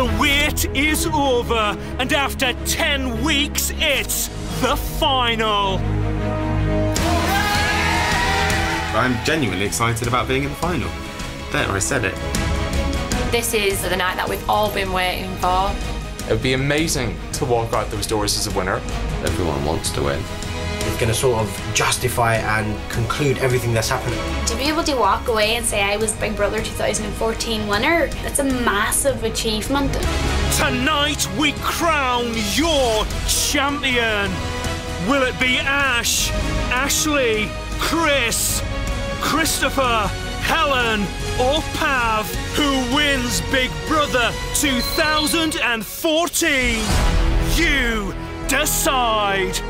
The wait is over, and after 10 weeks, it's the final. I'm genuinely excited about being in the final. There, I said it. This is the night that we've all been waiting for. It would be amazing to walk out those doors as a winner. Everyone wants to win. It's going to sort of justify and conclude everything that's happening. To be able to walk away and say I was Big Brother 2014 winner, that's a massive achievement. Tonight we crown your champion. Will it be Ash, Ashley, Chris, Christopher, Helen, or Pav who wins Big Brother 2014? You decide.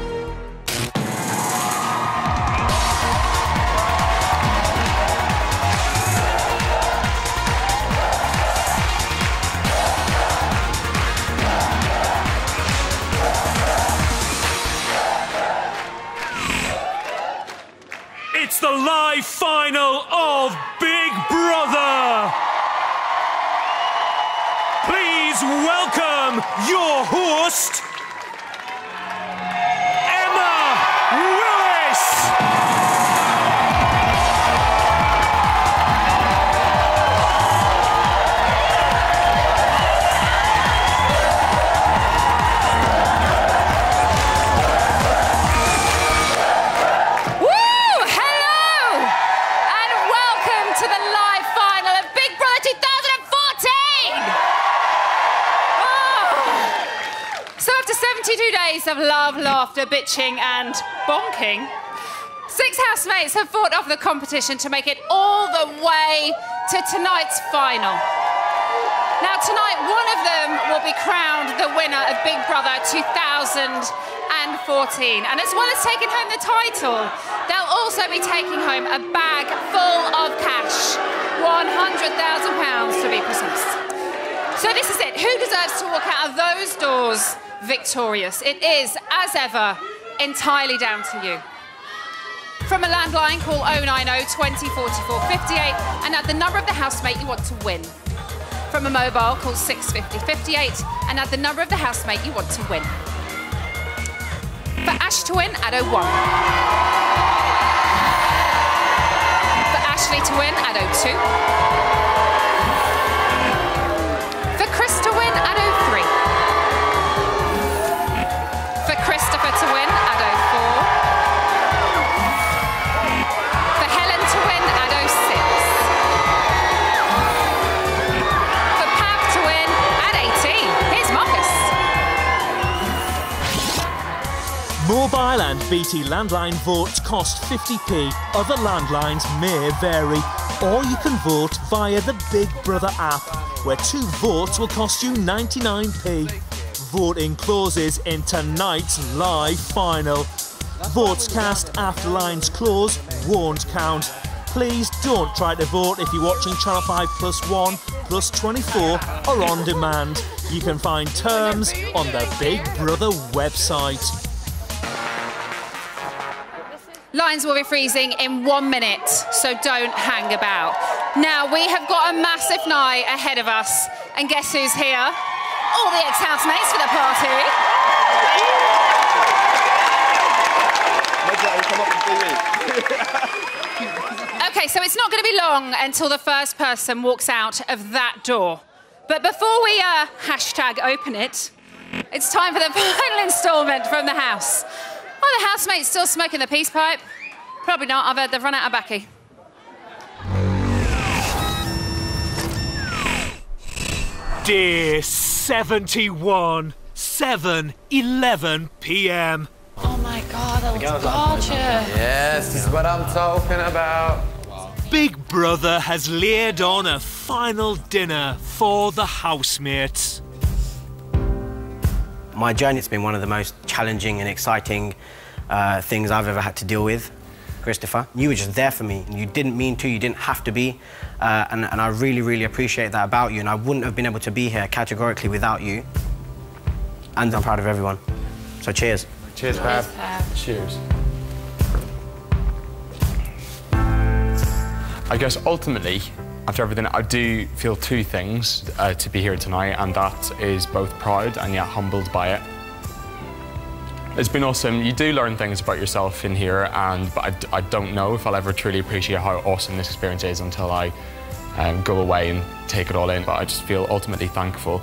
The live final of Big Brother. Please welcome your host, days of love, laughter, bitching, and bonking, six housemates have fought off the competition to make it all the way to tonight's final. Now, tonight, one of them will be crowned the winner of Big Brother 2014. And as well as taking home the title, they'll also be taking home a bag full of cash £100,000 to be precise. So, this is it. Who deserves to walk out of those doors victorious? It is, as ever, entirely down to you. From a landline, call 090 20 44 58 and add the number of the housemate you want to win. From a mobile, call 650 58 and add the number of the housemate you want to win. For Ash to win, add 01. For Ashley to win, add 02. Mobile and BT landline votes cost 50p. Other landlines may vary. Or you can vote via the Big Brother app, where two votes will cost you 99p. Voting closes in tonight's live final. Votes cast after lines close won't count. Please don't try to vote if you're watching Channel 5 Plus 1, Plus 24, or on demand. You can find terms on the Big Brother website. Lines will be freezing in one minute, so don't hang about. Now, we have got a massive night ahead of us, and guess who's here? All the ex-housemates for the party. Okay, so it's not going to be long until the first person walks out of that door. But before we uh, hashtag open it, it's time for the final instalment from the house. Are the housemates still smoking the peace pipe? Probably not. I've heard they've run out of baccy. Dear 71, 7 11 p.m. Oh my god, that looks gorgeous. Yes, this is what I'm talking about. Big Brother has laid on a final dinner for the housemates. My journey's been one of the most challenging and exciting uh, things I've ever had to deal with. Christopher, you were just there for me. And you didn't mean to, you didn't have to be. Uh, and, and I really, really appreciate that about you. And I wouldn't have been able to be here categorically without you. And I'm proud of everyone. So cheers. Cheers, Pav. Cheers. I guess ultimately, after everything, I do feel two things uh, to be here tonight, and that is both proud and yet humbled by it. It's been awesome. You do learn things about yourself in here, and but I, d- I don't know if I'll ever truly appreciate how awesome this experience is until I um, go away and take it all in. But I just feel ultimately thankful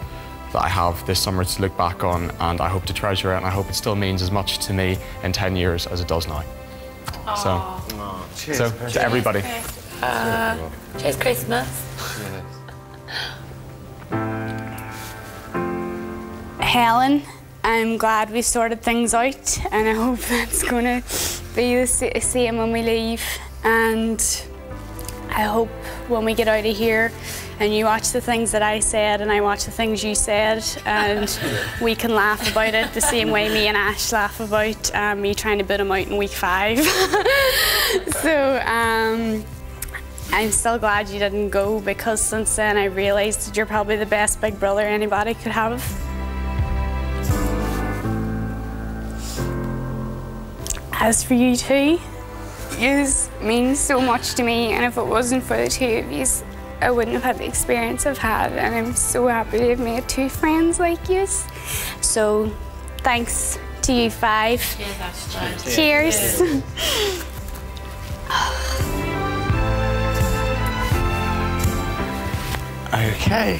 that I have this summer to look back on, and I hope to treasure it, and I hope it still means as much to me in 10 years as it does now. So, so to everybody. Uh, cheers, Christmas. Helen, I'm glad we sorted things out, and I hope that's going to be the same when we leave. And I hope when we get out of here and you watch the things that I said and I watch the things you said, and we can laugh about it the same way me and Ash laugh about um, me trying to boot him out in week five. so, um, I'm still glad you didn't go because since then I realised that you're probably the best big brother anybody could have. As for you two, you mean so much to me, and if it wasn't for the two of you, I wouldn't have had the experience I've had, and I'm so happy to have made two friends like you. So, thanks to you five. Cheers. Okay.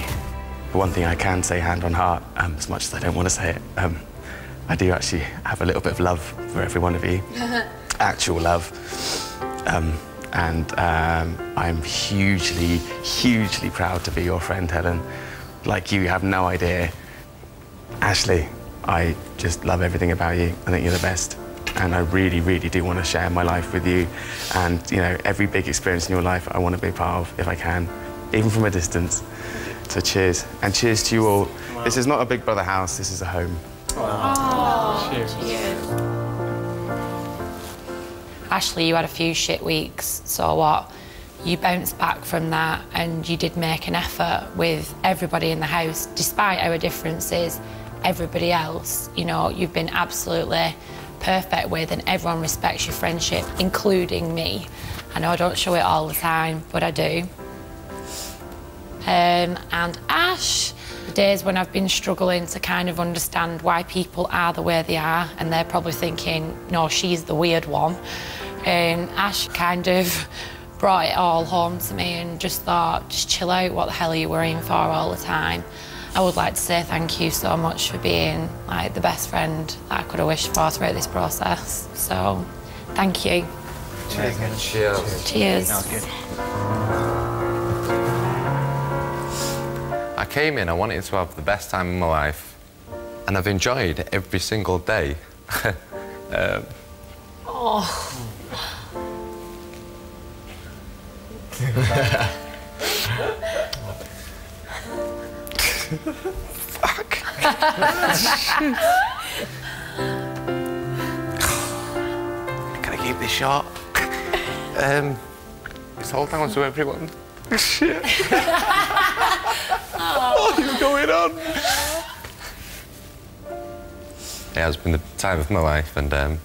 One thing I can say, hand on heart, um, as much as I don't want to say it, um, I do actually have a little bit of love for every one of you. Actual love. Um, and um, I'm hugely, hugely proud to be your friend, Helen. Like you, you have no idea. Ashley, I just love everything about you. I think you're the best. And I really, really do want to share my life with you. And, you know, every big experience in your life I want to be a part of if I can, even from a distance. So cheers. And cheers to you all. This is not a Big Brother house, this is a home. Ashley, you had a few shit weeks, so what? You bounced back from that and you did make an effort with everybody in the house, despite our differences, everybody else, you know, you've been absolutely perfect with and everyone respects your friendship, including me. I know I don't show it all the time, but I do. Um, and Ash, days when I've been struggling to kind of understand why people are the way they are, and they're probably thinking, no, she's the weird one. And Ash kind of brought it all home to me and just thought, just chill out, what the hell are you worrying for all the time? I would like to say thank you so much for being like the best friend that I could have wished for throughout this process. So, thank you. Cheers. Cheers. Cheers. I came in, I wanted to have the best time in my life, and I've enjoyed every single day. um, Oh. Fuck. Can I keep this short? um, just hold on to everyone. Shit. what is going on? Yeah, it's been the time of my life, and um,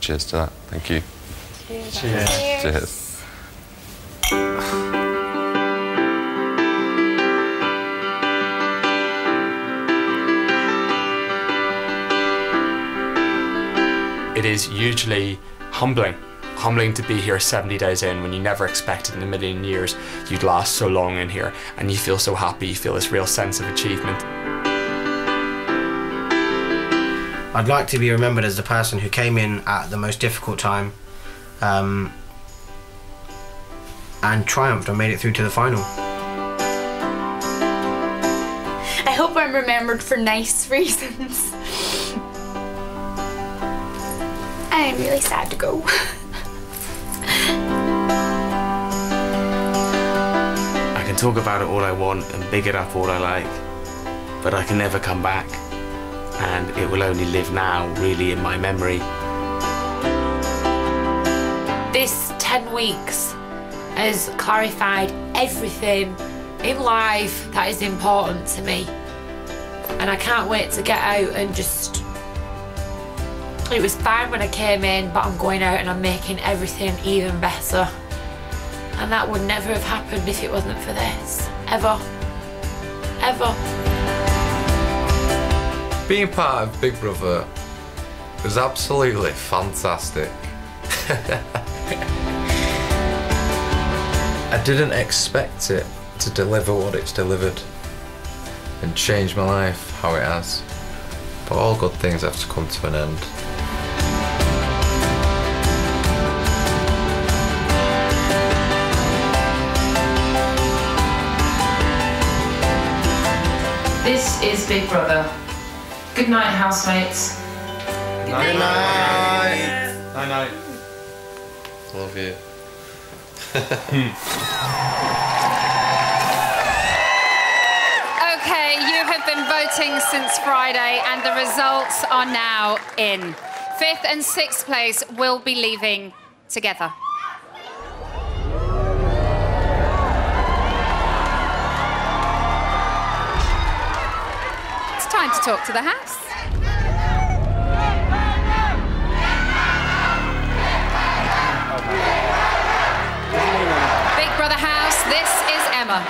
cheers to that. Thank you. Cheers. Cheers. It is hugely humbling. Humbling to be here 70 days in when you never expected in a million years you'd last so long in here and you feel so happy, you feel this real sense of achievement. I'd like to be remembered as the person who came in at the most difficult time um, and triumphed and made it through to the final. I hope I'm remembered for nice reasons. I'm really sad to go. I can talk about it all I want and big it up all I like, but I can never come back. And it will only live now, really, in my memory. This 10 weeks has clarified everything in life that is important to me. And I can't wait to get out and just. It was fine when I came in, but I'm going out and I'm making everything even better. And that would never have happened if it wasn't for this. Ever. Ever. Being part of Big Brother was absolutely fantastic. I didn't expect it to deliver what it's delivered and change my life how it has. But all good things have to come to an end. This is Big Brother. Good night, housemates. Good night. Night night. Love you. Okay, you have been voting since Friday, and the results are now in. Fifth and sixth place will be leaving together. Time to talk to the house. Big Brother House, this is Emma.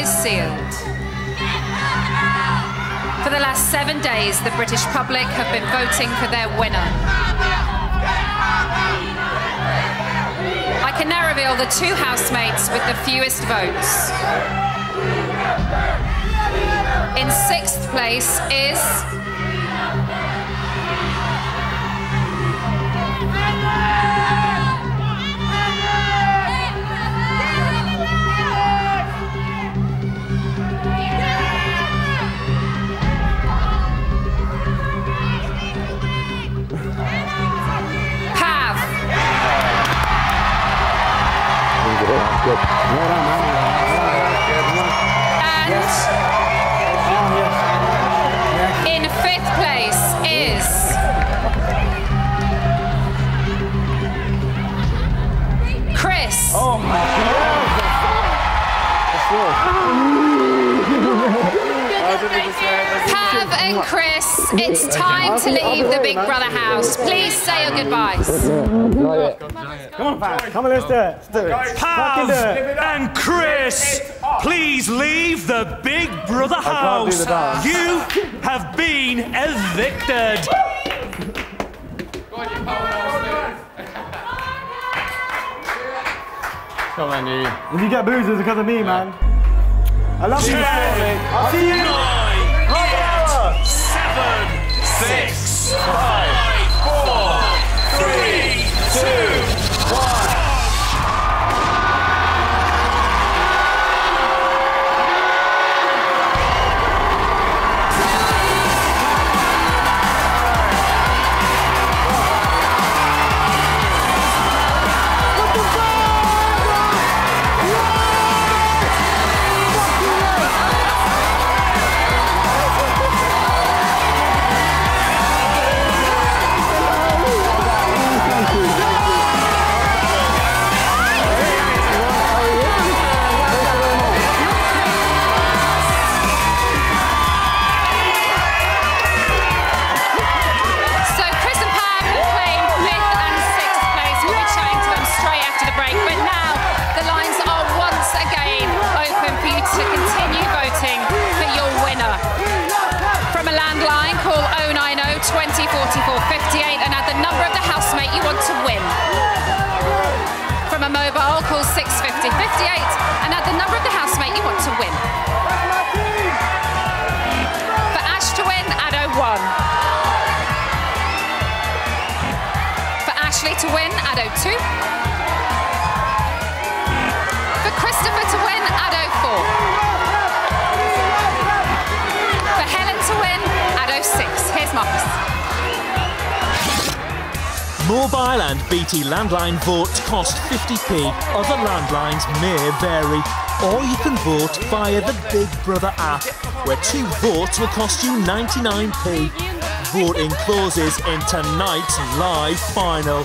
Is sealed. For the last seven days, the British public have been voting for their winner. I can now reveal the two housemates with the fewest votes. In sixth place is. Come on, let's do it. Let's do it. Pav do it. and Chris, please leave the Big Brother can't do house. the dance. You have been evicted. Come on, you. If you get booze, it's because of me, man. I love you, man. I'll see you. Nine, eight, seven, six, five, mobile, call 650 58 and add the number of the housemate you want to win. For Ash to win, add 01. For Ashley to win, add 02. Mobile and BT landline votes cost 50p. Other landlines may vary. or you can vote via the Big Brother app, where two votes will cost you 99p. Voting closes in tonight's live final.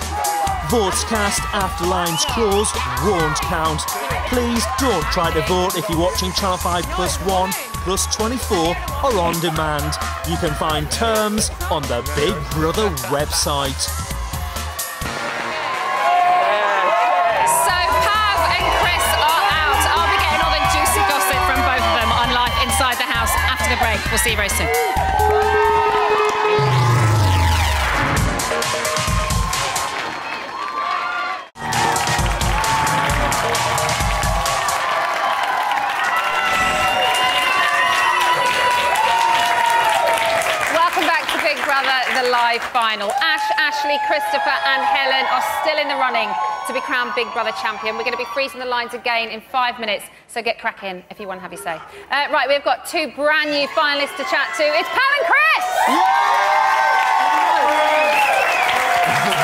Votes cast after lines closed won't count. Please don't try to vote if you're watching Channel 5 Plus 1, Plus 24 or on demand. You can find terms on the Big Brother website. We'll see you very soon. Welcome back to Big Brother, the live final. Ash, Ashley, Christopher, and Helen are still in the running to be crowned Big Brother champion. We're going to be freezing the lines again in five minutes, so get cracking if you want to have your say. Uh, right, we've got two brand new finalists to chat to. It's Pav and Chris!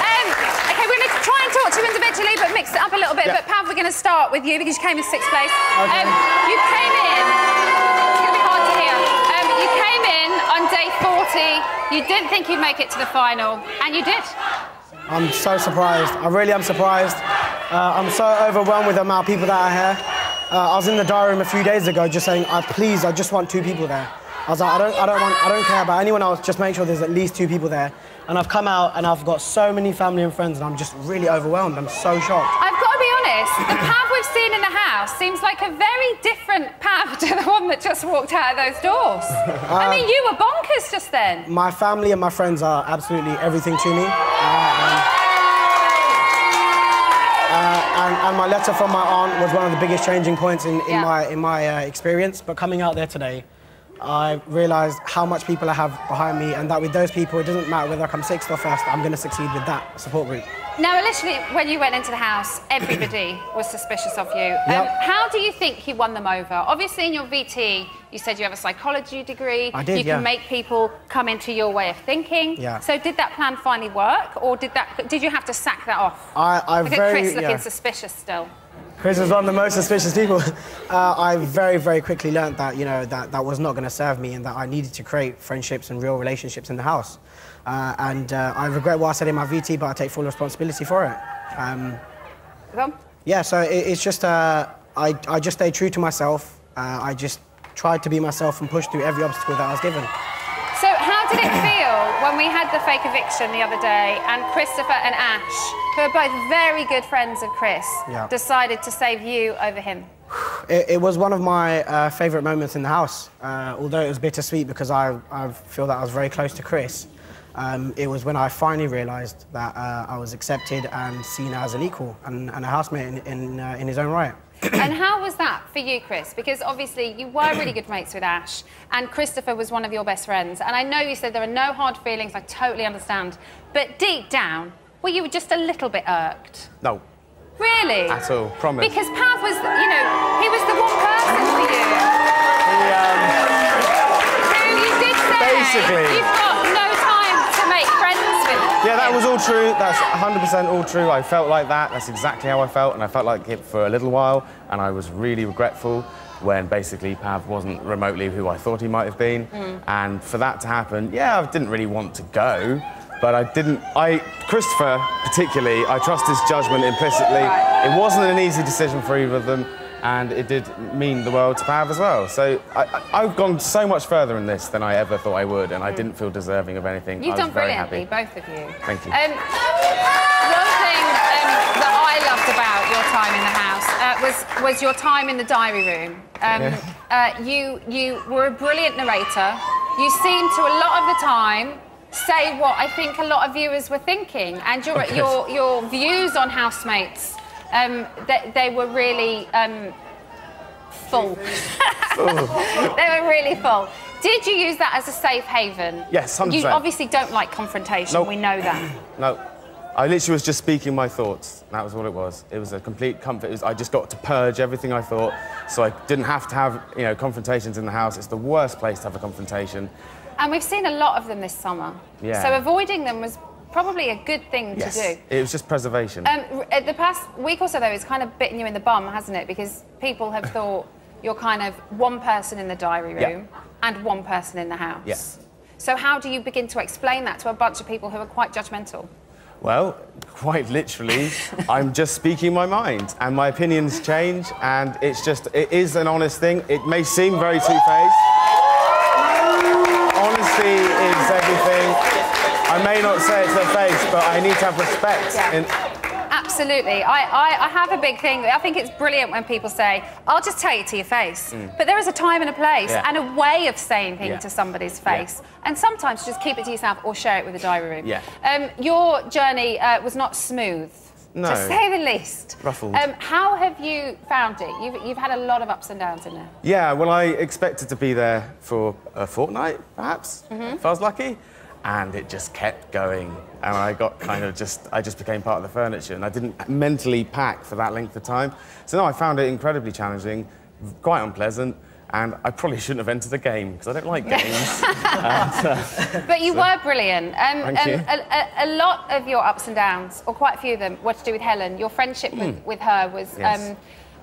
Um, okay, we're going to try and talk to you individually, but mix it up a little bit. Yeah. But Pav, we're going to start with you because you came in sixth place. Okay. Um, you came in. It's going to be hard to hear. Um, you came in on day 40. You didn't think you'd make it to the final, and you did. I'm so surprised. I really am surprised. Uh, I'm so overwhelmed with the amount of people that are here. Uh, I was in the diary room a few days ago just saying, I please, I just want two people there. I was like, I don't, I don't want, I don't care about anyone else. Just make sure there's at least two people there. And I've come out and I've got so many family and friends, and I'm just really overwhelmed. I'm so shocked. I've got to be honest, the Pav we've seen in the house seems like a very different Pav to the one that just walked out of those doors. I Um, mean, you were bonkers just then. My family and my friends are absolutely everything to me. Uh, and, uh, and, and my letter from my aunt was one of the biggest changing points in, in Yeah. my, in my uh, experience. But coming out there today, I realised how much people I have behind me, and that with those people, it doesn't matter whether I come sixth or first, I'm going to succeed with that support group. Now, initially, when you went into the house, everybody was suspicious of you. Um, how do you think you won them over? Obviously, in your VT, you said you have a psychology degree. I did, You yeah. can make people come into your way of thinking. Yeah. So, did that plan finally work, or did that? Did you have to sack that off? I, I Look very, at Chris looking yeah. suspicious still. Chris was one of the most suspicious people. Uh, I very, very quickly learnt that, you know, that, that was not going to serve me and that I needed to create friendships and real relationships in the house. Uh, and uh, I regret what I said in my VT, but I take full responsibility for it. Um, Go yeah, so it, it's just, uh, I, I just stayed true to myself. Uh, I just tried to be myself and push through every obstacle that I was given. So, how did it feel when we had the fake eviction the other day and Christopher and Ash, who are both very good friends of Chris, Yeah. decided to save you over him? It, it was one of my uh, favourite moments in the house, uh, although it was bittersweet because I, I feel that I was very close to Chris. Um, it was when I finally realised that uh, I was accepted and seen as an equal and, and a housemate in, in, uh, in his own right. and how was that for you, Chris? Because obviously you were really good mates with Ash, and Christopher was one of your best friends. And I know you said there are no hard feelings, I totally understand. But deep down, were you just a little bit irked? No, Really? at all. Promise. Because Pav was, you know, he was the one person for you. Um, Who you did say Basically. Yeah, that was all true. That's 100% all true. I felt like that. That's exactly how I felt, and I felt like it for a little while. And I was really regretful when basically Pav wasn't remotely who I thought he might have been. Mm. And for that to happen, yeah, I didn't really want to go, but I didn't. I Christopher particularly, I trust his judgment implicitly. It wasn't an easy decision for either of them. And it did mean the world to Pav as well. So I, I've gone so much further in this than I ever thought I would, and I didn't feel deserving of anything. You've I was done very brilliantly, happy. both of you. Thank you. Um, one thing um, that I loved about your time in the house uh, was was your time in the diary room. Um, uh, you you were a brilliant narrator. You seemed to a lot of the time say what I think a lot of viewers were thinking, and your Okay. your your views on housemates. Um, they, they were really um, full. they were really full. Did you use that as a safe haven? Yes, 100%. You obviously don't like confrontation. Nope. We know that. No, I literally was just speaking my thoughts. That was all it was. It was a complete comfort. Was, I just got to purge everything I thought, so I didn't have to have you know confrontations in the house. It's the worst place to have a confrontation. And we've seen a lot of them this summer. Yeah. So avoiding them was probably a good thing Yes. to do. It was just preservation. Um, the past week or so, though, it's kind of bitten you in the bum, hasn't it? Because people have thought you're kind of one person in the diary Yeah. room and one person in the house. Yes. So how do you begin to explain that to a bunch of people who are quite judgmental? Well, quite literally, I'm just speaking my mind, and my opinions change, and it's just, it is an honest thing. It may seem very two-faced. Honesty everything. I may not say it to their face, but I need to have respect. Yeah. In, Absolutely. I, I, I have a big thing. I think it's brilliant when people say, I'll just tell you to your face. Mm. But there is a time and a place Yeah. and a way of saying things Yeah. to somebody's face. And sometimes just keep it to yourself or share it with a diary room. Yeah. Um, your journey uh, was not smooth, No. to say the least. Ruffled. Um, how have you found it? You've, you've had a lot of ups and downs in there. yeah, well, I expected to be there for a fortnight, perhaps, Mhm. if I was lucky, and it just kept going. And I got kind of just, I just became part of the furniture, and I didn't mentally pack for that length of time. So no, I found it incredibly challenging, quite unpleasant, and I probably shouldn't have entered the game because I don't like games. And, uh, But you were brilliant. Um, Thank um, you. A, a, a lot of your ups and downs, or quite a few of them, were to do with Helen. Your friendship with, with her was Hmm. Yes. um,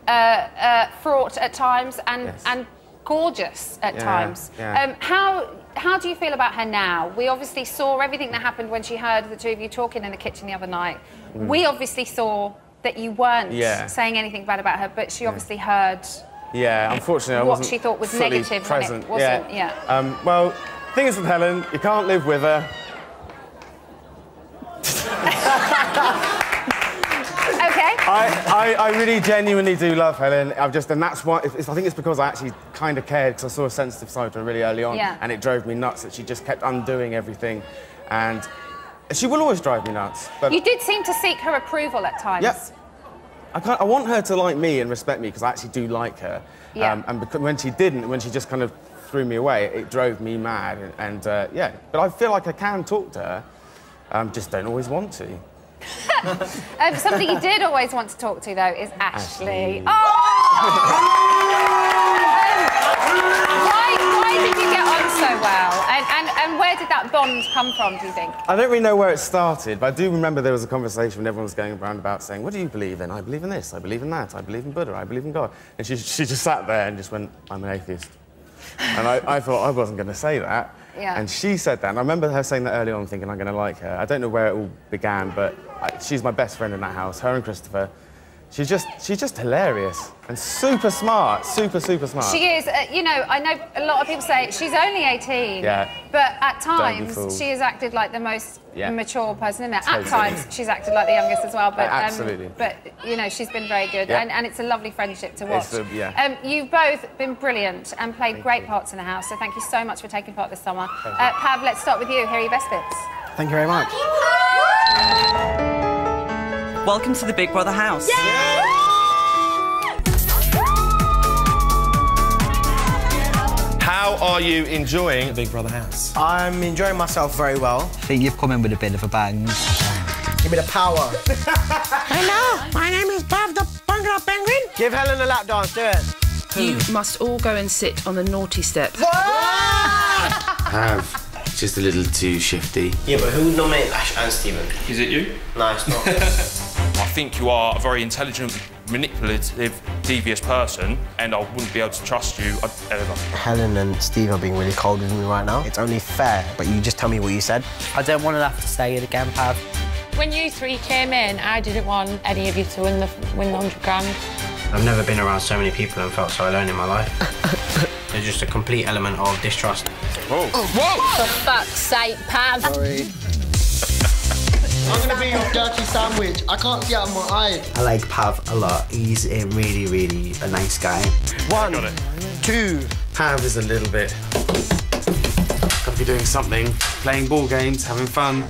uh, uh, fraught at times and, Yes. and gorgeous at Yeah, times. yeah. Um, how, how do you feel about her now? We obviously saw everything that happened when she heard the two of you talking in the kitchen the other night. Mm. We obviously saw that you weren't Yeah. saying anything bad about her, but she obviously heard. yeah, unfortunately, I What she thought was negative when it present. wasn't, yeah. Um, well, thing is with Helen, you can't live with her. I, I, I really genuinely do love Helen. I've just, and that's why, I think it's because I actually kind of cared because I saw a sensitive side to her really early on. Yeah. And it drove me nuts that she just kept undoing everything. And she will always drive me nuts. But You did seem to seek her approval at times. Yep. I, can't, I want her to like me and respect me because I actually do like her. Yeah. and because when she didn't, when she just kind of threw me away, it drove me mad. And, and uh, yeah, but I feel like I can talk to her, um, just don't always want to. Um, somebody you did always want to talk to, though, is Ashley. Ashley. Um, why, why did you get on so well? And, and, and where did that bond come from, do you think? I don't really know where it started, but I do remember there was a conversation when everyone was going around about saying, What do you believe in? I believe in this, I believe in that, I believe in Buddha, I believe in God. And she, she just sat there and just went, I'm an atheist. And I, I thought I wasn't going to say that. Yeah. And she said that. And I remember her saying that early on, thinking I'm going to like her. I don't know where it all began, but I, she's my best friend in that house, her and Christopher. She's just, she's just hilarious and super smart, super, super smart. She is, uh, you know, I know a lot of people say she's only 18, Yeah. but at times she has acted like the most Yeah. mature person in there. At times she's acted like the youngest as well, but Uh, absolutely. Um, but you know, she's been very good, Yeah. and, and it's a lovely friendship to watch. It's a- yeah. um, you've both been brilliant and played great parts in the house, so thank you so much for taking part this summer. Uh, Pav, let's start with you. Here are your best bits. Thank you very much. Welcome to the Big Brother house. How are you enjoying Big Brother House? I'm enjoying myself very well. I think you've come in with a bit of a bang. Give me the power. Hello, my name is Bob the Bungalow Penguin. Give Helen a lap dance, do it. You must all go and sit on the naughty step. Have just a little too shifty. Yeah, but who would nominate Ash and Stephen? Is it you? No, it's not. I think you are a very intelligent, manipulative, devious person, and I wouldn't be able to trust you uh, ever. Helen and Steve are being really cold with me right now. It's only fair, but you just tell me what you said. I don't want to have to say it again, Pav. When you three came in, I didn't want any of you to win the win the hundred grand. I've never been around so many people and felt so alone in my life. There's just a complete element of distrust. Whoa! Whoa! For fuck's sake, Pav. I'm gonna be your dirty sandwich. I can't see out of my eyes. I like Pav a lot. He's a really, really a nice guy. One, two. Pav is a little bit. Gotta be doing something, playing ball games, having fun.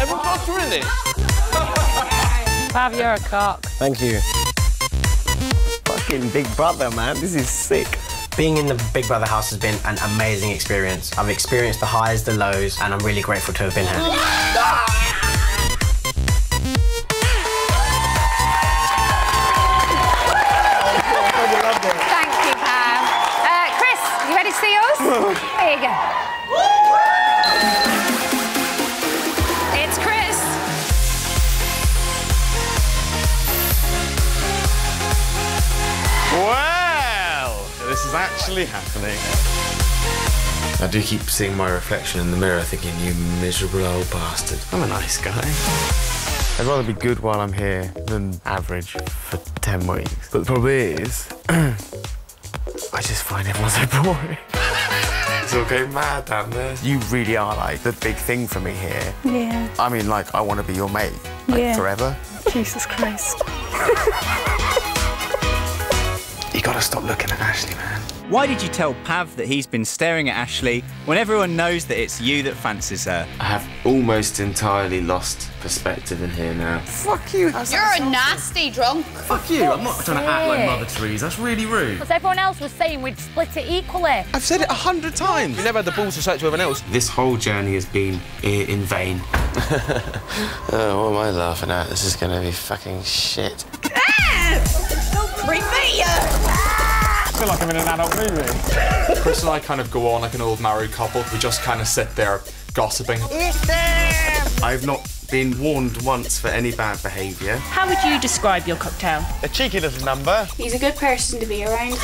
Everyone faster in this. Pav, you're a cock. Thank you. Fucking Big Brother, man. This is sick. Being in the Big Brother house has been an amazing experience. I've experienced the highs, the lows, and I'm really grateful to have been here. Actually happening. I do keep seeing my reflection in the mirror thinking, you miserable old bastard. I'm a nice guy. I'd rather be good while I'm here than average for 10 weeks. But the problem is, I just find everyone so boring. it's all going mad down there. You really are like the big thing for me here. Yeah. I mean, like, I want to be your mate. Like, Yeah. forever. Jesus Christ. You gotta stop looking at Ashley, man. Why did you tell Pav that he's been staring at Ashley when everyone knows that it's you that fancies her? I have almost entirely lost perspective in here now. Fuck you. You're a nasty drunk. Fuck you. I'm not trying to act like Mother Teresa. That's really rude. Because everyone else was saying we'd split it equally. I've said it a hundred times. You never had the balls to say it to everyone else. This whole journey has been in vain. oh, what am I laughing at? This is gonna be fucking shit. Creepy. I feel like I'm in an adult movie. Chris and I kind of go on like an old married couple. We just kind of sit there gossiping. I've not been warned once for any bad behaviour. How would you describe your cocktail? A cheeky little number. He's a good person to be around.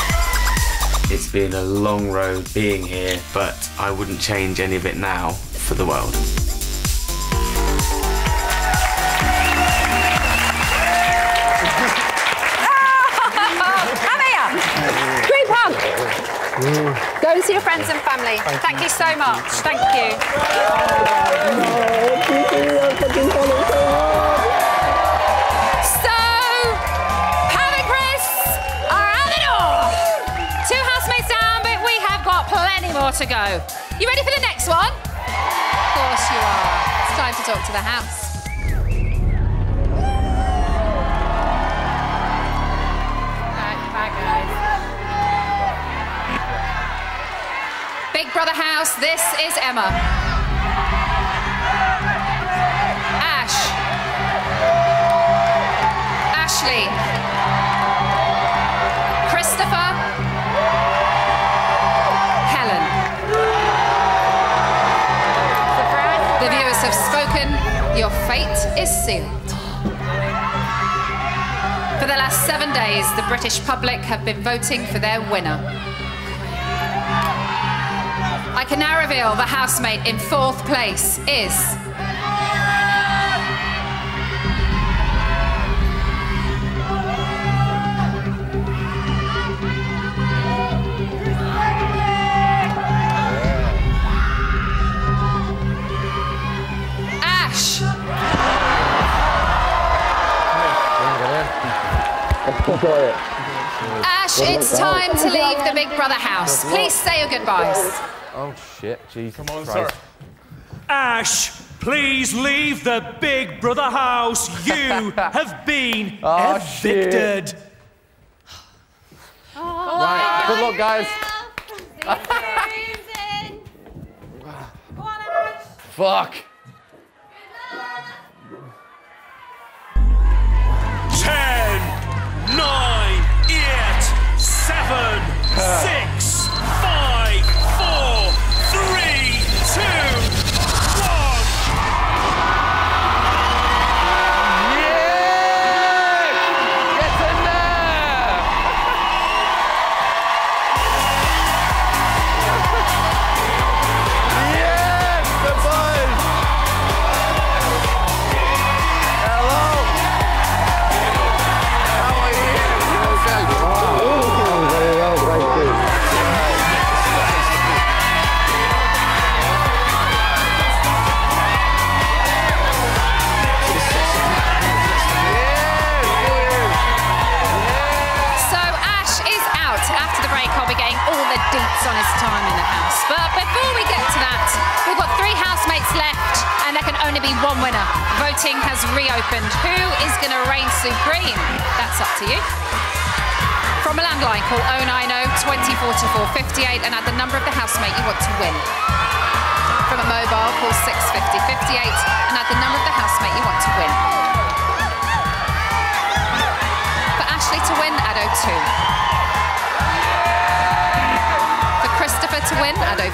It's been a long road being here, but I wouldn't change any of it now for the world. Go and see your friends and family. Thank you so much. Thank you. So, Pav and Chris are out the door. Two housemates down, but we have got plenty more to go. You ready for the next one? Of course you are. It's time to talk to the house. Big Brother House, this is Emma. Ash. Ashley. Christopher. Helen. The viewers have spoken. Your fate is sealed. For the last seven days, the British public have been voting for their winner. I can now reveal the housemate in fourth place is. Ash. Ash, it's time to leave the Big Brother house. Please say your goodbyes. Oh shit, Jesus Come on, Christ. sir. Ash, please leave the Big Brother house. You have been Oh, shit. evicted. Right, good luck, guys. Fuck. Ten, nine, eight, seven, six, But before we get to that, we've got three housemates left, and there can only be one winner. Voting has reopened. Who is going to reign supreme? That's up to you. From a landline, call 090 2044 58 and add the number of the housemate you want to win. From a mobile, call 650 58 and add the number of the housemate you want to win. For Ashley to win, add 02. To win, add 04.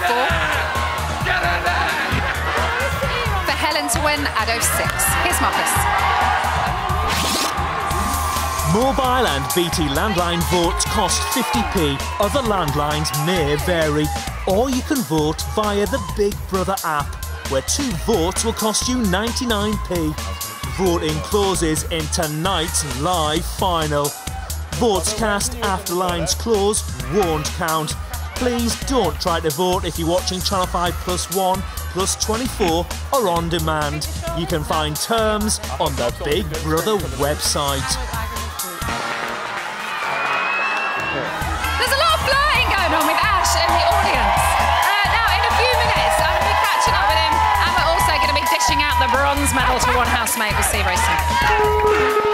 For Helen to win, add 06. Here's Marcus. Mobile and BT landline votes cost 50p. Other landlines may vary. Or you can vote via the Big Brother app, where two votes will cost you 99p. Voting closes in tonight's live final. Votes cast after lines close won't count. Please don't try to vote if you're watching Channel 5 Plus 1, Plus 24 or on demand. You can find terms on the Big Brother website. There's a lot of flirting going on with Ash in the audience. Uh, now, in a few minutes, I'm going to be catching up with him, and we're also going to be dishing out the bronze medal to one housemate. We'll see you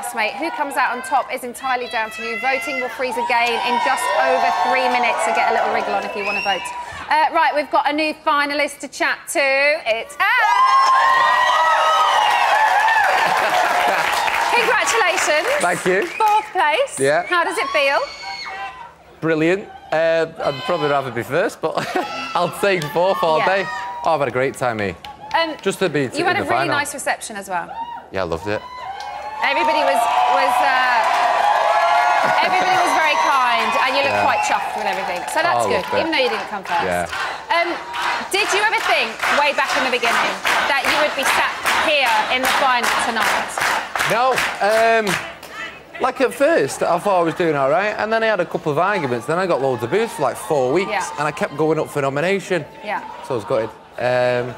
housemate. Who comes out on top is entirely down to you. Voting will freeze again in just over three minutes. So get a little wriggle on if you want to vote. Uh, right, we've got a new finalist to chat to. It's Congratulations. Thank you. Fourth place. Yeah. How does it feel? Brilliant. Uh, I'd probably rather be first, but I'll take fourth all Yeah. day. Oh, I've had a great time here. Um, Just to be you had a really final. nice reception as well. Yeah, I loved it. Everybody was was uh, everybody was very kind, and you look Yeah. quite chuffed with everything. So that's Oh, good, even though you didn't come first. Yeah. Um, did you ever think, way back in the beginning, that you would be sat here in the final tonight? No, um, like at first, I thought I was doing all right, and then I had a couple of arguments. Then I got loads of booze for like four weeks, Yeah. and I kept going up for nomination. Yeah. So I was gutted. Um,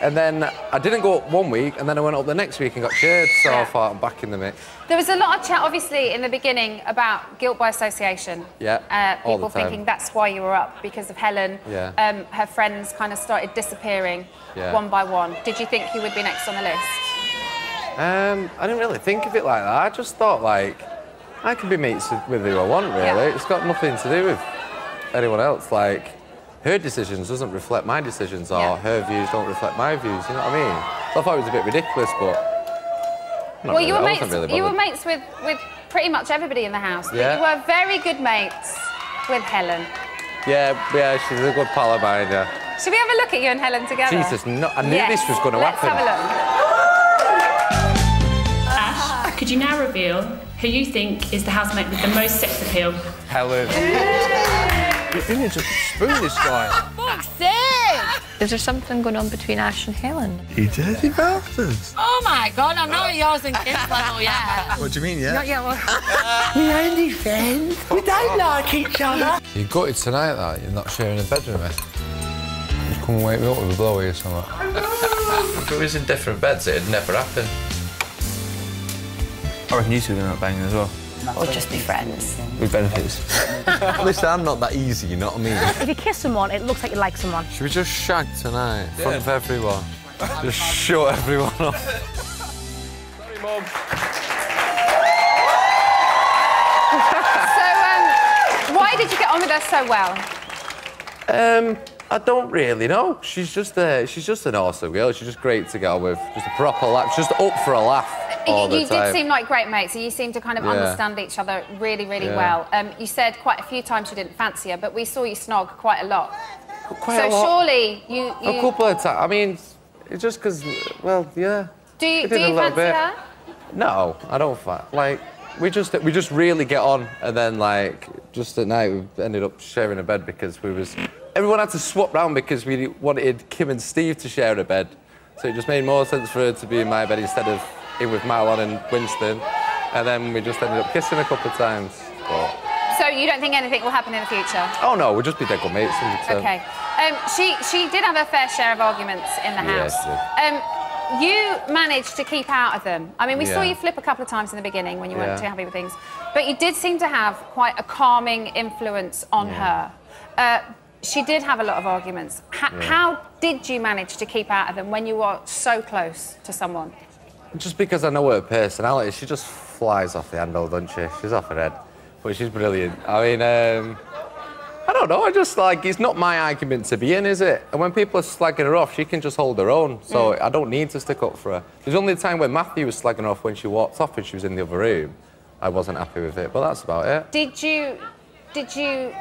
and then I didn't go up one week, and then I went up the next week and got cheered. So Yeah. I thought I'm back in the mix. There was a lot of chat, obviously, in the beginning about guilt by association. Yeah. Uh, people thinking that's why you were up because of Helen. Yeah. Um, her friends kind of started disappearing Yeah. one by one. Did you think you would be next on the list? Um, I didn't really think of it like that. I just thought like I can be mates with- with who I want. Really, Yeah. it's got nothing to do with anyone else. Like her decisions doesn't reflect my decisions, or Yeah. her views don't reflect my views. You know what I mean? So I thought it was a bit ridiculous, but. not well, you were I mates. wasn't really you were mates with with pretty much everybody in the house. But Yeah. you were very good mates with Helen. Yeah, yeah, she's a good pal of mine. Yeah. Should we have a look at you and Helen together? Jesus, no, I knew Yes. this was going to Let's happen. have a look. Ash, could you now reveal who you think is the housemate with the most sex appeal? Helen. You need to spoon this guy. Fuck's sake! Is there something going on between Ash and Helen? You dirty bastards. Oh my god, I know yours and Kim's level, yeah. What do you mean, yeah? Not yet, well. we only friends. We don't like each other. You gutted tonight that you're not sharing a bed with me. Just come and wake me up with a blowy or something. if it was in different beds, it'd never happen. I reckon you two are going to banging as well. Or just be friends. With benefits. Listen, I'm not that easy, you know what I mean? If you kiss someone, it looks like you like someone. Should we just shag tonight? In front of everyone. just shut everyone up. Sorry, mom. So, um, why did you get on with her so well? Um, I don't really know. She's just a, she's just an awesome girl. She's just great to go on with. Just a proper laugh. She's just up for a laugh all you you did seem like great mates, and you seemed to kind of Yeah. understand each other really, really Yeah. well. Um, you said quite a few times you didn't fancy her, but we saw you snog quite a lot. Quite so a lot. surely you, you A couple of times. I mean, it's just because, well, yeah. do you, do you fancy bit. her? No, I don't. Like, we just we just really get on, and then like just at night we ended up sharing a bed because we was everyone had to swap round because we wanted Kim and Steve to share a bed, so it just made more sense for her to be in my bed instead of in with Marlon and Winston, and then we just ended up kissing a couple of times. But, So you don't think anything will happen in the future? oh no, we'll just be dead good mates. 100%. Okay. Um, she she did have her fair share of arguments in the Yeah, house. she Um, you managed to keep out of them. I mean, we saw you flip a couple of times in the beginning when you weren't Yeah. too happy with things, but you did seem to have quite a calming influence on Yeah. her. Uh, she did have a lot of arguments. H- Yeah. How did you manage to keep out of them when you were so close to someone? Just because I know her personality, she just flies off the handle, doesn't she? She's off her head. But she's brilliant. I mean, um, I don't know. I just like it's not my argument to be in, is it? And when people are slagging her off, she can just hold her own. So Mm. I don't need to stick up for her. There's only a time when Matthew was slagging her off when she walked off and she was in the other room. I wasn't happy with it, but that's about it. Did you did you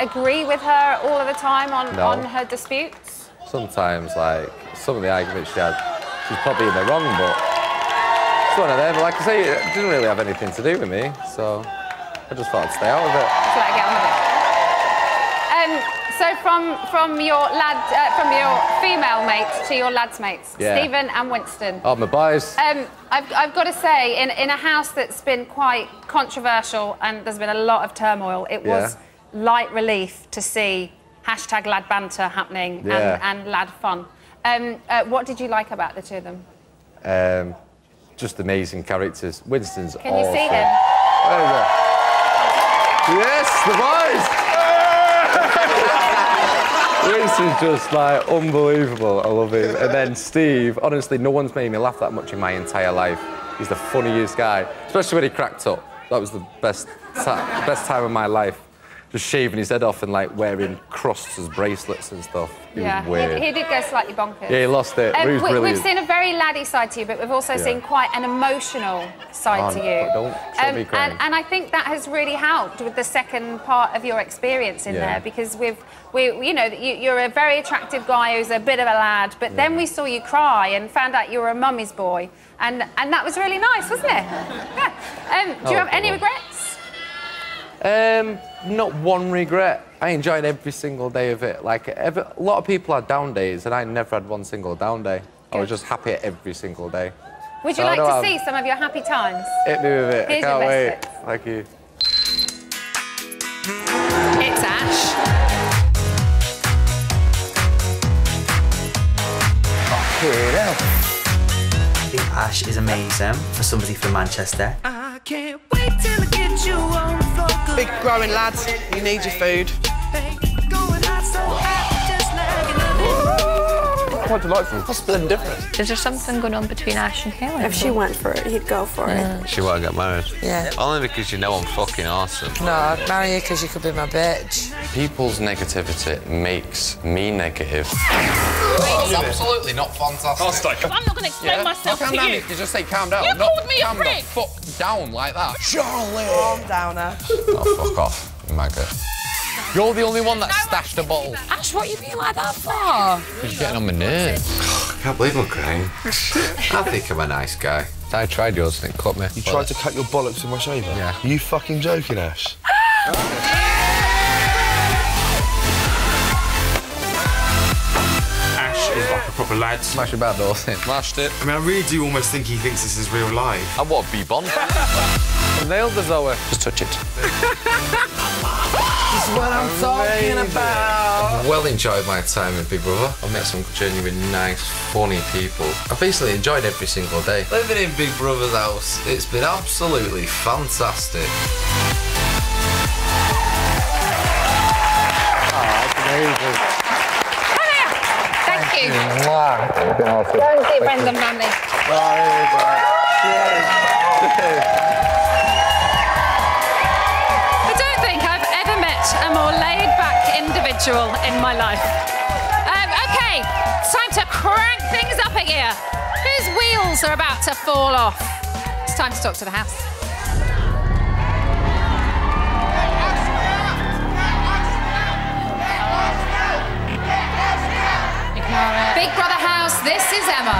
agree with her all of the time on, No. on her disputes? Sometimes, like some of the arguments she had, she's probably in the wrong, but it's one of them. Like I say, it didn't really have anything to do with me, so I just thought I'd stay out of it. Just let her get on with it. Um, so from from your lad uh, from your female mates to your lads mates, Yeah. Steven and Winston. Oh, my boys. Um, I've, I've got to say, in, in a house that's been quite controversial and there's been a lot of turmoil, it was light relief to see hashtag lad banter happening Yeah. and, and lad fun. Um, uh, what did you like about the two of them? Um, just amazing characters. Winston's Can you awesome. see him? There we go. Yes, the boys! Winston's just like unbelievable. I love him. And then Steve, honestly, no one's made me laugh that much in my entire life. He's the funniest guy, especially when he cracked up. That was the best, best time of my life. Just shaving his head off and like wearing crusts as bracelets and stuff. He yeah. He, he did go slightly bonkers. Yeah, he lost it. Um, we, we've seen a very laddie side to you, but we've also Yeah. seen quite an emotional side Oh, to you. don't show me crying. and, and I think that has really helped with the second part of your experience in Yeah. there because we've, we, you know, you, you're a very attractive guy who's a bit of a lad, but then we saw you cry and found out you were a mummy's boy, and and that was really nice, wasn't it? Yeah. Um, do you Oh, have any regrets? Um, not one regret. I enjoyed every single day of it. Like every, a lot of people had down days, and I never had one single down day. I was just happy every single day. Would you So like to have- see some of your happy times? Hit me with it. Here's I can't wait. best Thank you. It's Ash. I think Ash is amazing for somebody from Manchester. I can't wait till I Big growing lads, you need your food. Quite delightful. What's the difference? Is there something going on between Ash and Helen? If she went for it, he'd go for it. She won't get married. Yeah. Only because you know I'm fucking awesome. No, I'd marry you because you could be my bitch. People's negativity makes me negative. It's absolutely not fantastic. I'm not going to explain myself calm to down. you. You just say calm down. You not called me a prick. fuck down like that. Charlie. Calm downer. Oh, fuck off, you maggot. You're the only one that stashed a bottle. Ash, what are you being like that for? You're getting on my nerves. I can't believe I'm crying. I think I'm a nice guy. I tried yours and it cut me. You tried to cut your bollocks with my shaver? Yeah. Are you fucking joking, Ash? Ash is like a proper lad. Smash your bad door in. Smashed it. I mean, I really do almost think he thinks this is real life. I want to be Bond. Nailed the Zoe. Just touch it. This is what I'm talking about. I've well enjoyed my time in Big Brother. I've met some genuinely nice, funny people. I've basically enjoyed every single day. Living in Big Brother's house, it's been absolutely fantastic. Amazing. Thank you. Mwah. It's been awesome. Go and see friends and family. I more laid back individual in my life. Um, okay, it's time to crank things up a gear. Whose wheels are about to fall off? It's time to talk to the house. Big Brother House, this is Emma.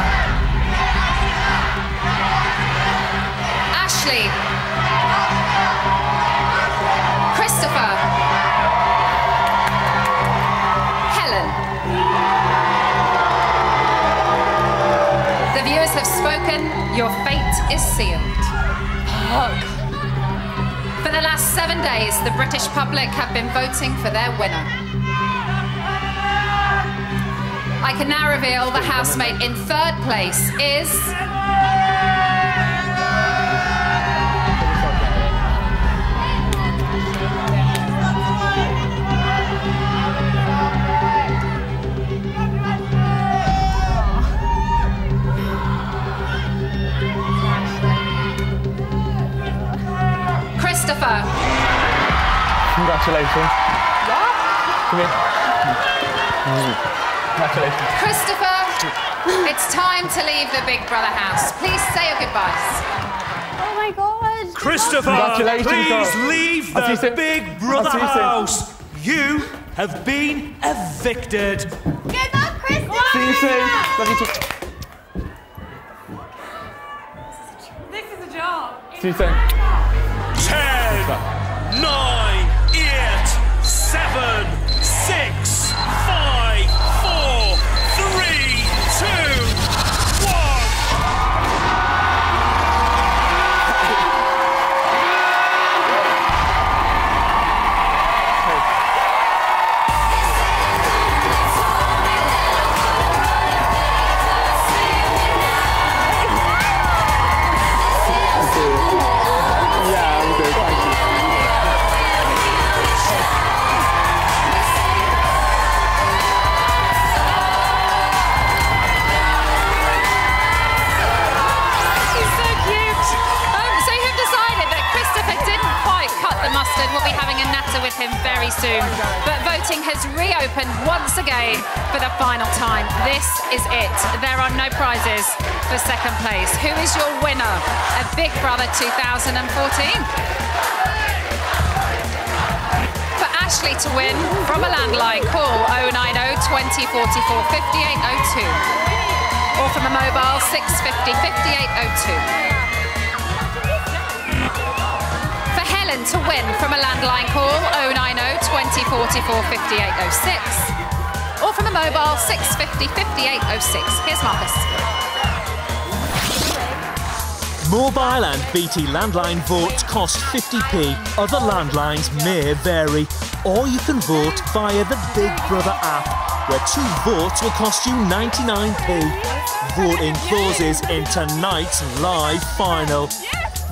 Ashleigh. Your fate is sealed. For the last seven days, the British public have been voting for their winner. I can now reveal the housemate in third place is. Christopher. Congratulations. Come here. Congratulations. Christopher, it's time to leave the Big Brother house. Please say your goodbyes. Oh my god. Christopher, Congratulations, please Carl. leave I'll see you the. Big Brother I'll see you soon. house. You have been evicted. Good luck, Christopher. See you soon. Love you too. This is a job. See you soon. Nine, We'll be having a natter with him very soon. But voting has reopened once again for the final time. This is it. There are no prizes for second place. Who is your winner of Big Brother 2014? For Ashleigh to win from a landline, call 090 20 44 5802 or from a mobile 650 5802. To win from a landline call 090 20 44 5806 or from a mobile 650 5806. Here's Marcus. Mobile and BT landline votes cost 50p. Other landlines may vary. Or you can vote via the Big Brother app, where two votes will cost you 99p. Voting closes in tonight's live final.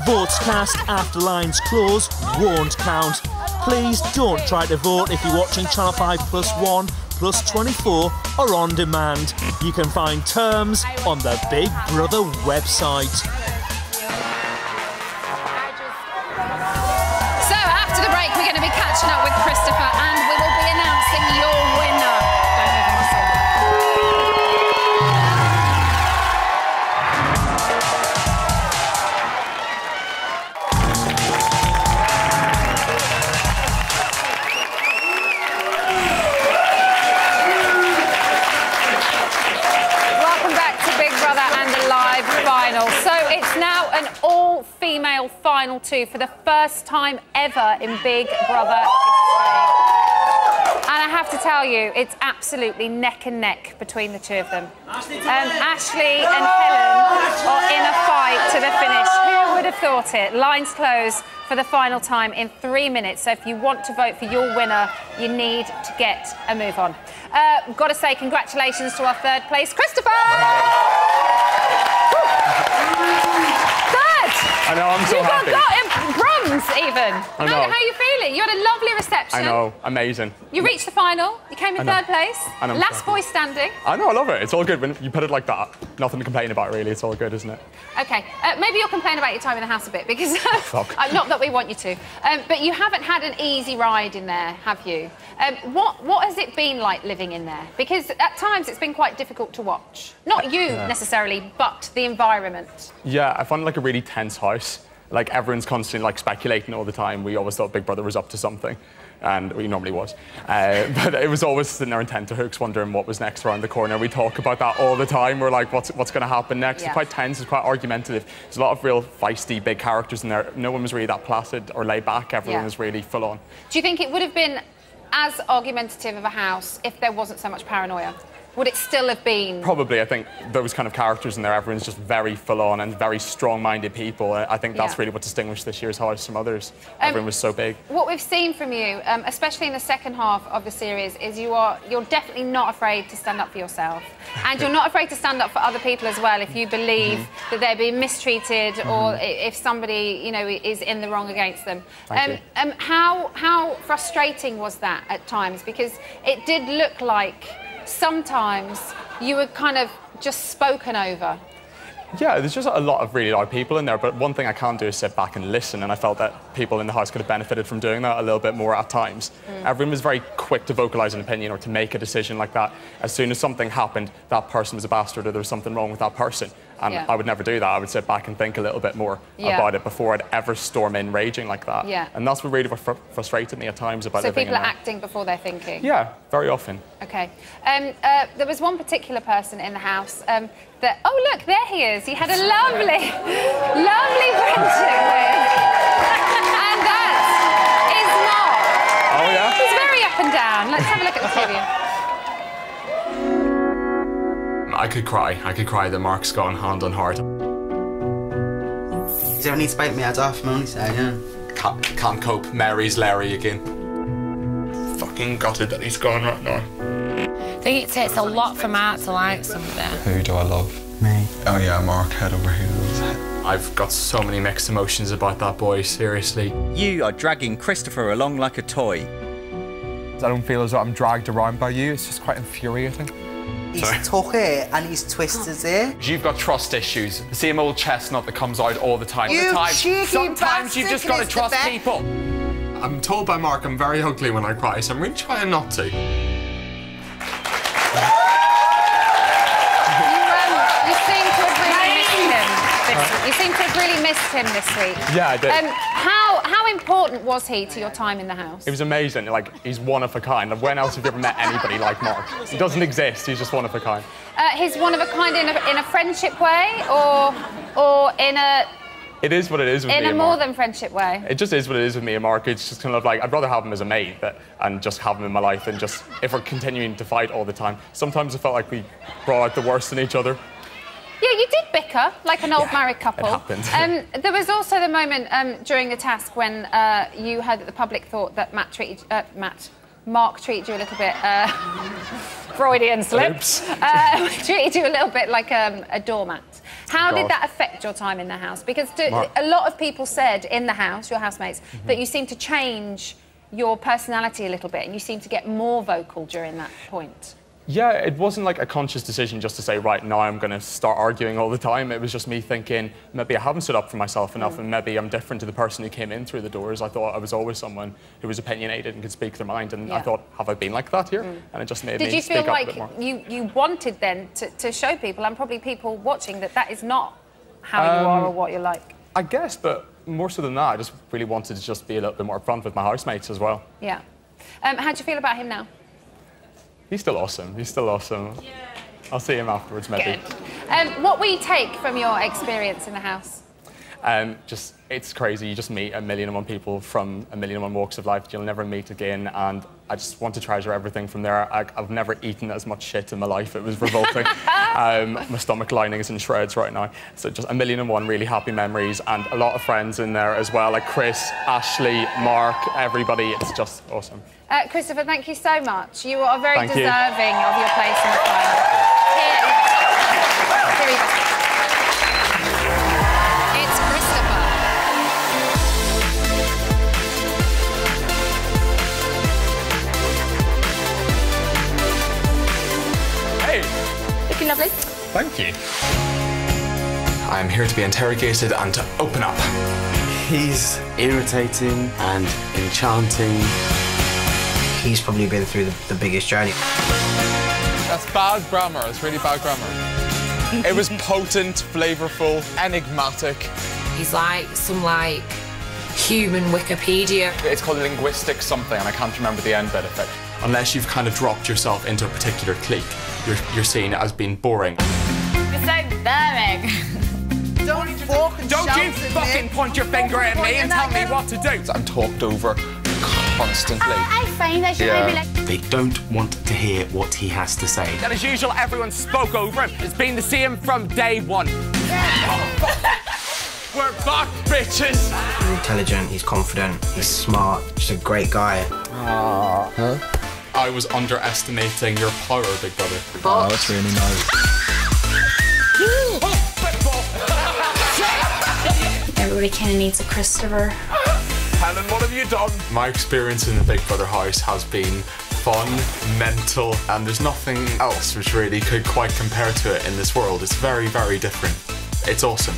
Votes cast after lines close won't count. Please don't try to vote if you're watching Channel 5 Plus 1, Plus 24 or on demand. You can find terms on the Big Brother website. So after the break, we're going to be catching up with Christopher two for the first time ever in Big Brother. And I have to tell you, it's absolutely neck and neck between the two of them. Um, Ashleigh and Helen are in a fight to the finish. Who would have thought it? Lines close for the final time in three minutes. So if you want to vote for your winner, you need to get a move on. Uh, got to say congratulations to our third place, Christopher! I know, I'm so you happy. got, got bronze even. I How, know. how are you feeling? You had a lovely reception. I know, amazing. You reached the final. You came in third place. I know. Last boy standing. I know, I love it. It's all good when you put it like that. Nothing to complain about, really. It's all good, isn't it? Okay, uh, maybe you'll complain about your time in the house a bit because Fuck. uh, not that we want you to, um, but you haven't had an easy ride in there, have you? Um, what what has it been like living in there? Because at times it's been quite difficult to watch. Not you Yeah. necessarily, but the environment. Yeah, I find it like a really tense house. Like everyone's constantly like speculating all the time. We always thought Big Brother was up to something, and we normally was. Uh, but it was always sitting there in tenterhooks, wondering what was next around the corner. We talk about that all the time. We're like, what's what's going to happen next? Yeah. It's quite tense. It's quite argumentative. There's a lot of real feisty big characters in there. No one was really that placid or laid back. Everyone Yeah. was really full on. Do you think it would have been as argumentative of a house if there wasn't so much paranoia? Would it still have been? Probably, I think those kind of characters in there, everyone's just very full on and very strong minded people. I think that's Yeah. really what distinguished this year's house from others. Um, Everyone was so big. What we've seen from you, um, especially in the second half of the series, is you are you're definitely not afraid to stand up for yourself, and you're not afraid to stand up for other people as well if you believe Mm-hmm. that they're being mistreated or if somebody you know is in the wrong against them. Thank um, you. um, how how frustrating was that at times? Because it did look like sometimes you were kind of just spoken over. Yeah, there's just a lot of really loud people in there, but one thing I can't do is sit back and listen, and I felt that people in the house could have benefited from doing that a little bit more at times. Mm. Everyone was very quick to vocalise an opinion or to make a decision like that. As soon as something happened, that person was a bastard or there was something wrong with that person. And Yeah. I would never do that. I would sit back and think a little bit more Yeah. about it before I'd ever storm in raging like that. Yeah. And that's what really fr- frustrated me at times about So living people are acting before they're thinking. Yeah, very often. Okay. Um, uh, there was one particular person in the house um, that. Oh, look, there he is. He had a lovely, lovely friendship with. and that is Mark. Oh, yeah? He's very up and down. Let's have a look at the you. I could cry. I could cry that Mark's gone hand on heart. He's only to bite me head off, I'm only saying, yeah. Can't, can't cope. Mary's Larry again. Fucking gutted that he's gone right now. I think it takes a lot for Mark to like somebody. Who do I love? Me. Oh yeah, Mark, head over heels. I've got so many mixed emotions about that boy, seriously. You are dragging Christopher along like a toy. I don't feel as though I'm dragged around by you. It's just quite infuriating. He's tuck here and he's twisted his ear. You've got trust issues. The same old chestnut that comes out all the time. You all the time. cheeky Sometimes you've just got to trust people. I'm told by Mark I'm very ugly when I cry, so I'm really trying not to. You seem to have really missed him. This, you seem to have really missed him this week. Yeah, I did. Um, how how important was he to your time in the house? It was amazing. Like, he's one of a kind. Like, when else have you ever met anybody like Mark? He doesn't exist. He's just one of a kind. Uh, he's one of a kind in a, in a friendship way, or or in a It is what it is with in me a and more than friendship way. It just is what it is with me and Mark. It's just kind of like I'd rather have him as a mate but, and just have him in my life than just if we're continuing to fight all the time. Sometimes it felt like we brought out the worst in each other. Yeah, you did bicker like an old married couple. It happened. Um, there was also the moment um, during the task when uh, you heard that the public thought that Matt treated uh, Matt. Mark treated you a little bit uh, Freudian slip. Oops. Uh, treated you a little bit like um, a doormat. How did that affect your time in the house? Because do, a lot of people said in the house, your housemates, Mm-hmm. that you seem to change your personality a little bit, and you seem to get more vocal during that point. Yeah, it wasn't like a conscious decision just to say, right, now I'm going to start arguing all the time. It was just me thinking, maybe I haven't stood up for myself enough and maybe I'm different to the person who came in through the doors. I thought I was always someone who was opinionated and could speak their mind. And I thought, have I been like that here? And it just made Did me you speak feel up a bit like you, feel like you wanted then to, to show people, and probably people watching, that that is not how you are Um, or what you're like? I guess, but more so than that, I just really wanted to just be a little bit more upfront with my housemates as well. Yeah. Um, how do you feel about him now? He's still awesome. He's still awesome. I'll see him afterwards, maybe. Um, what will you take from your experience in the house? Um, just it's crazy. You just meet a million and one people from a million and one walks of life that you'll never meet again, and I just want to treasure everything from there. I, I've never eaten as much shit in my life. It was revolting. um, my stomach lining is in shreds right now. So just a million and one really happy memories, and a lot of friends in there as well, like Chris, Ashleigh, Mark, everybody. It's just awesome. Uh, Christopher, thank you so much. You are very Thank you. deserving of your place in the final. Here, here we go. It's Christopher. Hey, Looking lovely. thank you. I'm here to be interrogated and to open up. He's irritating and enchanting. He's probably been through the, the biggest journey. That's bad grammar. It's really bad grammar. it was potent, flavourful, enigmatic. He's like some like human Wikipedia. It's called linguistic something, and I can't remember the end bit of it. Unless you've kind of dropped yourself into a particular clique, you're, you're seen as being boring. You're so boring. Don't walk and Don't you at me. fucking point your finger at me and tell me what to do! I'm talked over constantly. I find I should Yeah. maybe like. They don't want to hear what he has to say. And as usual, everyone spoke over him. It's been the same from day one. We're back, bitches! He's intelligent, he's confident, he's smart, just a great guy. Huh? I was underestimating your power, big brother. Oh, that's really nice. Everybody kind of needs a Christopher. Helen, what have you done? My experience in the Big Brother house has been fun, mental, and there's nothing else which really could quite compare to it in this world. It's very, very different. it's awesome.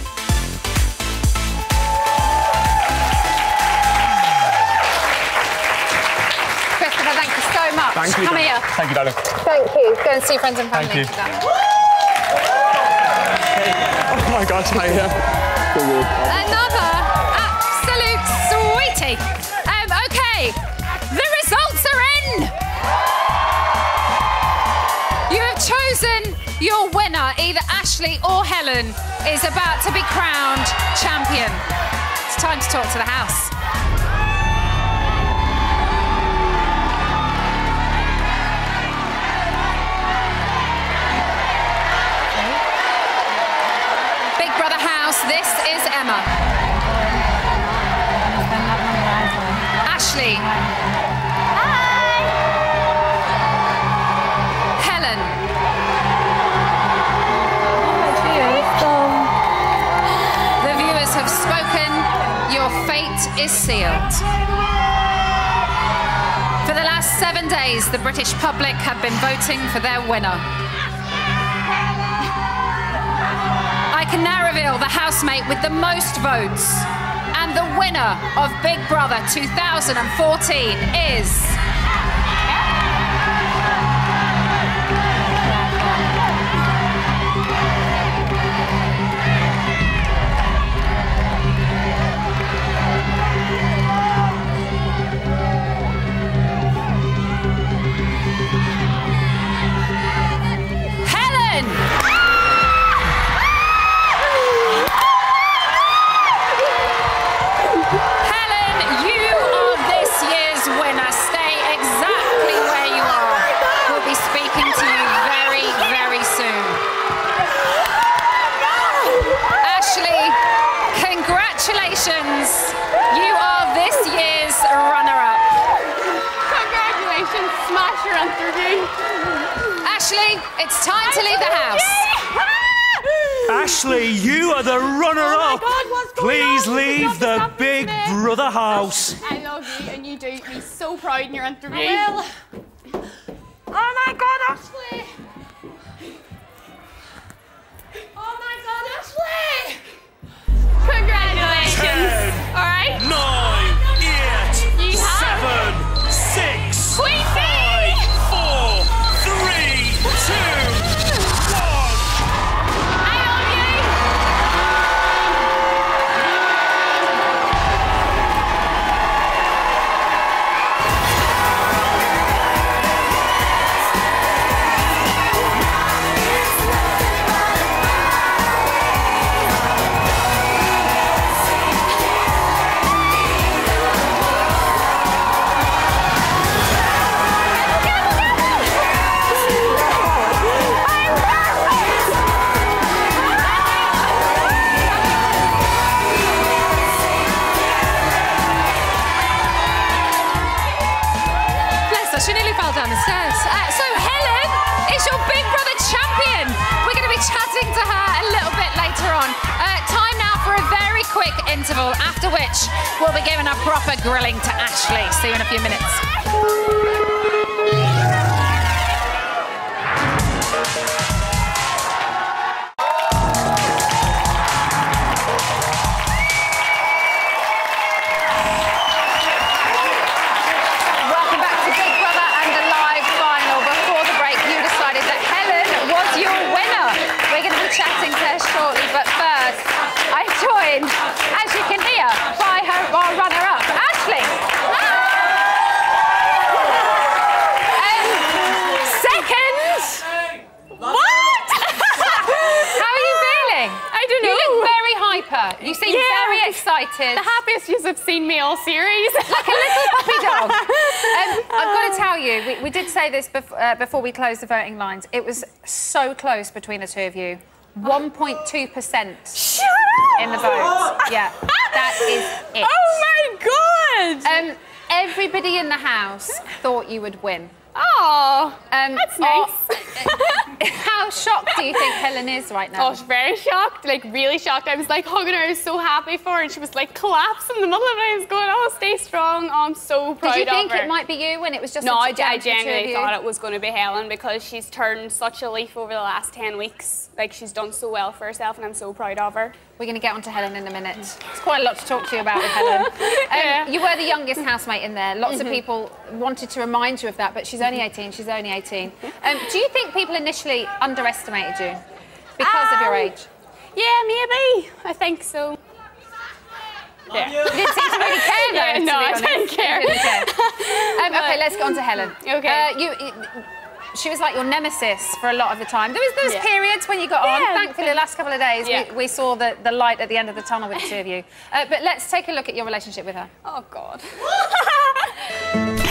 Christopher, thank you so much. Thank you. Come here. Thank you, darling. Thank you. Go and see friends and family. Thank you. Oh my God, Taylor. Another your winner. Either Ashleigh or Helen is about to be crowned champion. It's time to talk to the house. Big Brother House, this is Emma. Ashleigh. Is sealed. For the last seven days, the British public have been voting for their winner. I can now reveal the housemate with the most votes. And the winner of Big Brother 2014 is. Ashleigh, you are the runner-up. Oh God, what's going Please on? leave the Big happening. Brother house. I love you, and you do me so proud in your interview. I will. Oh my God, Ashleigh! Oh my God, Ashleigh! Congratulations! All right. Nine, quick interval, after which we'll be giving a proper grilling to Ashleigh. See you in a few minutes. Say this bef- uh, before we close the voting lines. It was so close between the two of you. 1.2% in the vote. Yeah, that is it. Oh my god! Um, everybody in the house thought you would win. Oh, Um, that's our- nice. How shocked do you think Helen is right now? Oh, I was very shocked, like really shocked. I was like hugging her, I was so happy for her, and she was like collapsing in the middle of it. I was going, oh, stay strong. Oh, I'm so proud of her. Did you think her. it might be you when it was just no, a I, I to the two of genuinely thought it was going to be Helen because she's turned such a leaf over the last 10 weeks. Like, she's done so well for herself, and I'm so proud of her. We're going to get on to Helen in a minute. It's quite a lot to talk to you about with Helen. Um, You were the youngest housemate in there. Lots of Mhm. people wanted to remind you of that, but she's only 18. She's only 18. Um, do you think people initially underestimated you because of your Um, age? Yeah, maybe. I think so. Yeah. You didn't seem to really care, though. Yeah, no, I honest. didn't care. You didn't care. Um, okay, let's get on to Helen. Okay. Uh, you, she was like your nemesis for a lot of the time. There was those Yeah. periods when you got on. Yeah, Thankfully, the last couple of days Yeah. we, we saw the, the light at the end of the tunnel with the two of you. Uh, but let's take a look at your relationship with her. Oh God.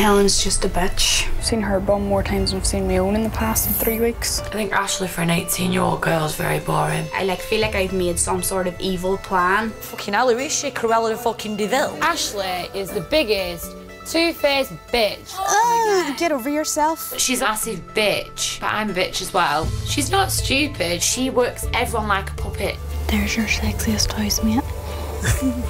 Helen's just a bitch. I've seen her bum more times than I've seen my own in the past in three weeks. I think Ashleigh for an 18 year old girl is very boring. I like feel like I've made some sort of evil plan. Fucking hell, who is she? Cruella de fucking Deville? Ashleigh is the biggest two-faced bitch. Oh, get over yourself. She's a massive bitch, but I'm a bitch as well. She's not stupid. She works everyone like a puppet. There's your sexiest housemate.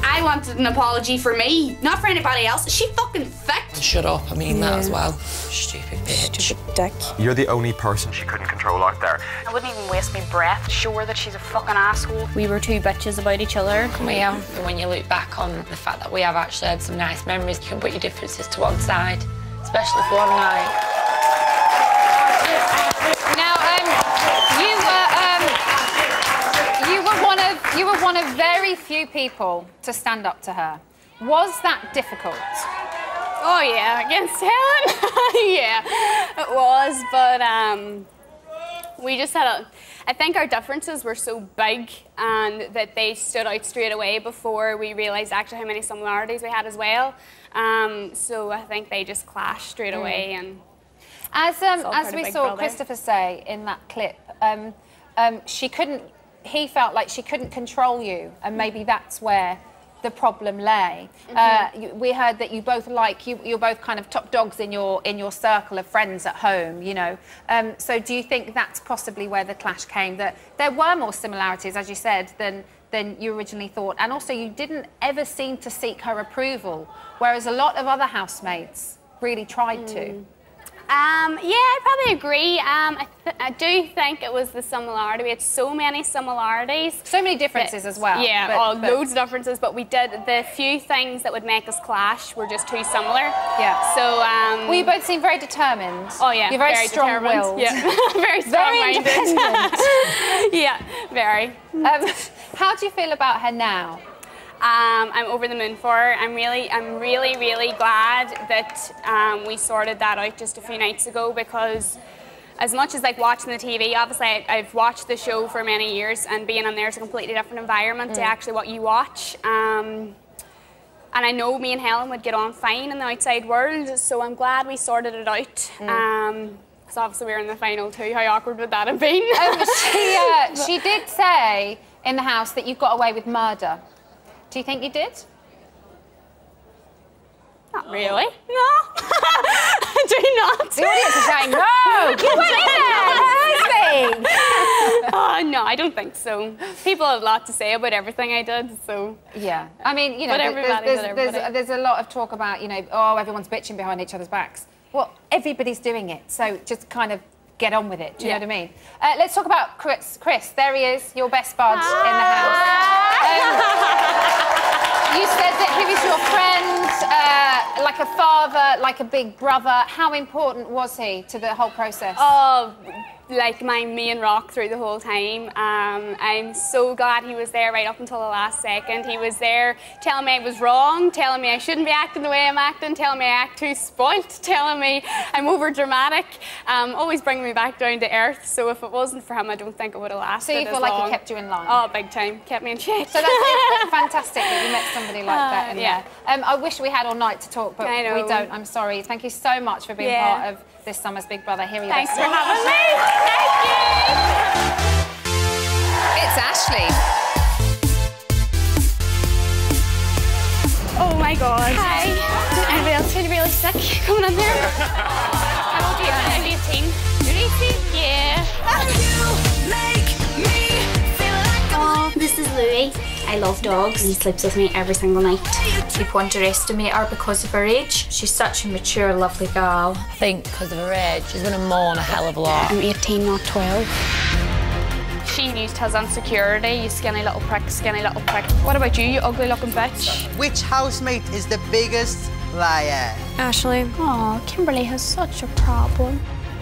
I wanted an apology for me, not for anybody else. Is she fucking thick? Shut up, I mean that as well. Stupid bitch. Stupid dick. You're the only person she couldn't control out there. I wouldn't even waste my breath to show her that she's a fucking asshole. We were two bitches about each other. We have, when you look back on the fact that we have actually had some nice memories, you can put your differences to one side, especially for one night. One of very few people to stand up to her. Was that difficult? Oh yeah, against Helen. yeah, it was, but um, we just had a. I think our differences were so big and that they stood out straight away before we realised actually how many similarities we had as well. Um, so I think they just clashed straight Mm. away and. As um, as we saw Brother. Christopher say in that clip, um, um, she couldn't. He felt like she couldn't control you, and maybe that's where the problem lay. Uh, Mm-hmm. you, we heard that you both like you. You're both kind of top dogs in your in your circle of friends at home. You know. Um, so do you think that's possibly where the clash came? That there were more similarities, as you said, than than you originally thought, and also you didn't ever seem to seek her approval, whereas a lot of other housemates really tried to. Um, yeah, I probably agree. Um, I, th- I do think it was the similarity. We had so many similarities. So many differences as well, Yeah, but- oh, but- loads of differences. But we did the few things that would make us clash were just too similar. Yeah. So. Um, Well, you both seem very determined. Oh yeah, You're very, determined. strong-willed. Yeah, very Very strong-minded. independent. yeah, very. Um, how do you feel about her now? Um, I'm over the moon for her. I'm really, I'm really, really glad that um, we sorted that out just a few nights ago because. As much as like watching the TV, obviously I, I've watched the show for many years, and being on there is a completely different environment to Mm. actually what you watch. Um, and I know me and Helen would get on fine in the outside world, so I'm glad we sorted it out. Um, because obviously we were in the final too. How awkward would that have been? Um, she, uh, she did say in the house that you got away with murder. Do you think you did? Not really. No. Do you not. The audience is saying, no, you went in there, oh, no, I don't think so. People have a lot to say about everything I did, so. Yeah. I mean, you know, there's, there's, there's, there's a lot of talk about, you know, oh, everyone's bitching behind each other's backs. Well, everybody's doing it, so just kind of get on with it. Do you Yeah. know what I mean? Uh, let's talk about Chris. Chris, there he is, your best bud in the house. Um, you said that he was your friend, uh, like a father, like a big brother. How important was he to the whole process? Oh, like my main rock through the whole time. Um, I'm so glad he was there right up until the last second. He was there telling me I was wrong, telling me I shouldn't be acting the way I'm acting, telling me I act too spoilt, telling me I'm over dramatic, um, always bringing me back down to earth. So if it wasn't for him, I don't think it would have lasted. So you feel like he kept you in line? Oh, big time. Kept me in shape. So that's fantastic that you met somebody like that Uh, yeah. Um, I wish we had all night to talk, but we don't. I'm sorry. Thank you so much for being Yeah. part of this summer's Big Brother. Here he is. Thanks for having me. Thank you. It's Ashleigh. Oh my god. Hi. Anybody else feel really sick coming in there? I'm only I'm 18. You're 18? Yeah. Oh, this is Louis. I love dogs. He sleeps with me every single night. People underestimate her because of her age. She's such a mature, lovely girl. I think because of her age, she's going to mourn a hell of a lot. I'm 18, not 12. She used his insecurity, you skinny little prick, skinny little prick. What about you, you ugly looking bitch? Which housemate is the biggest liar? Ashleigh. Oh, Kimberly has such a problem.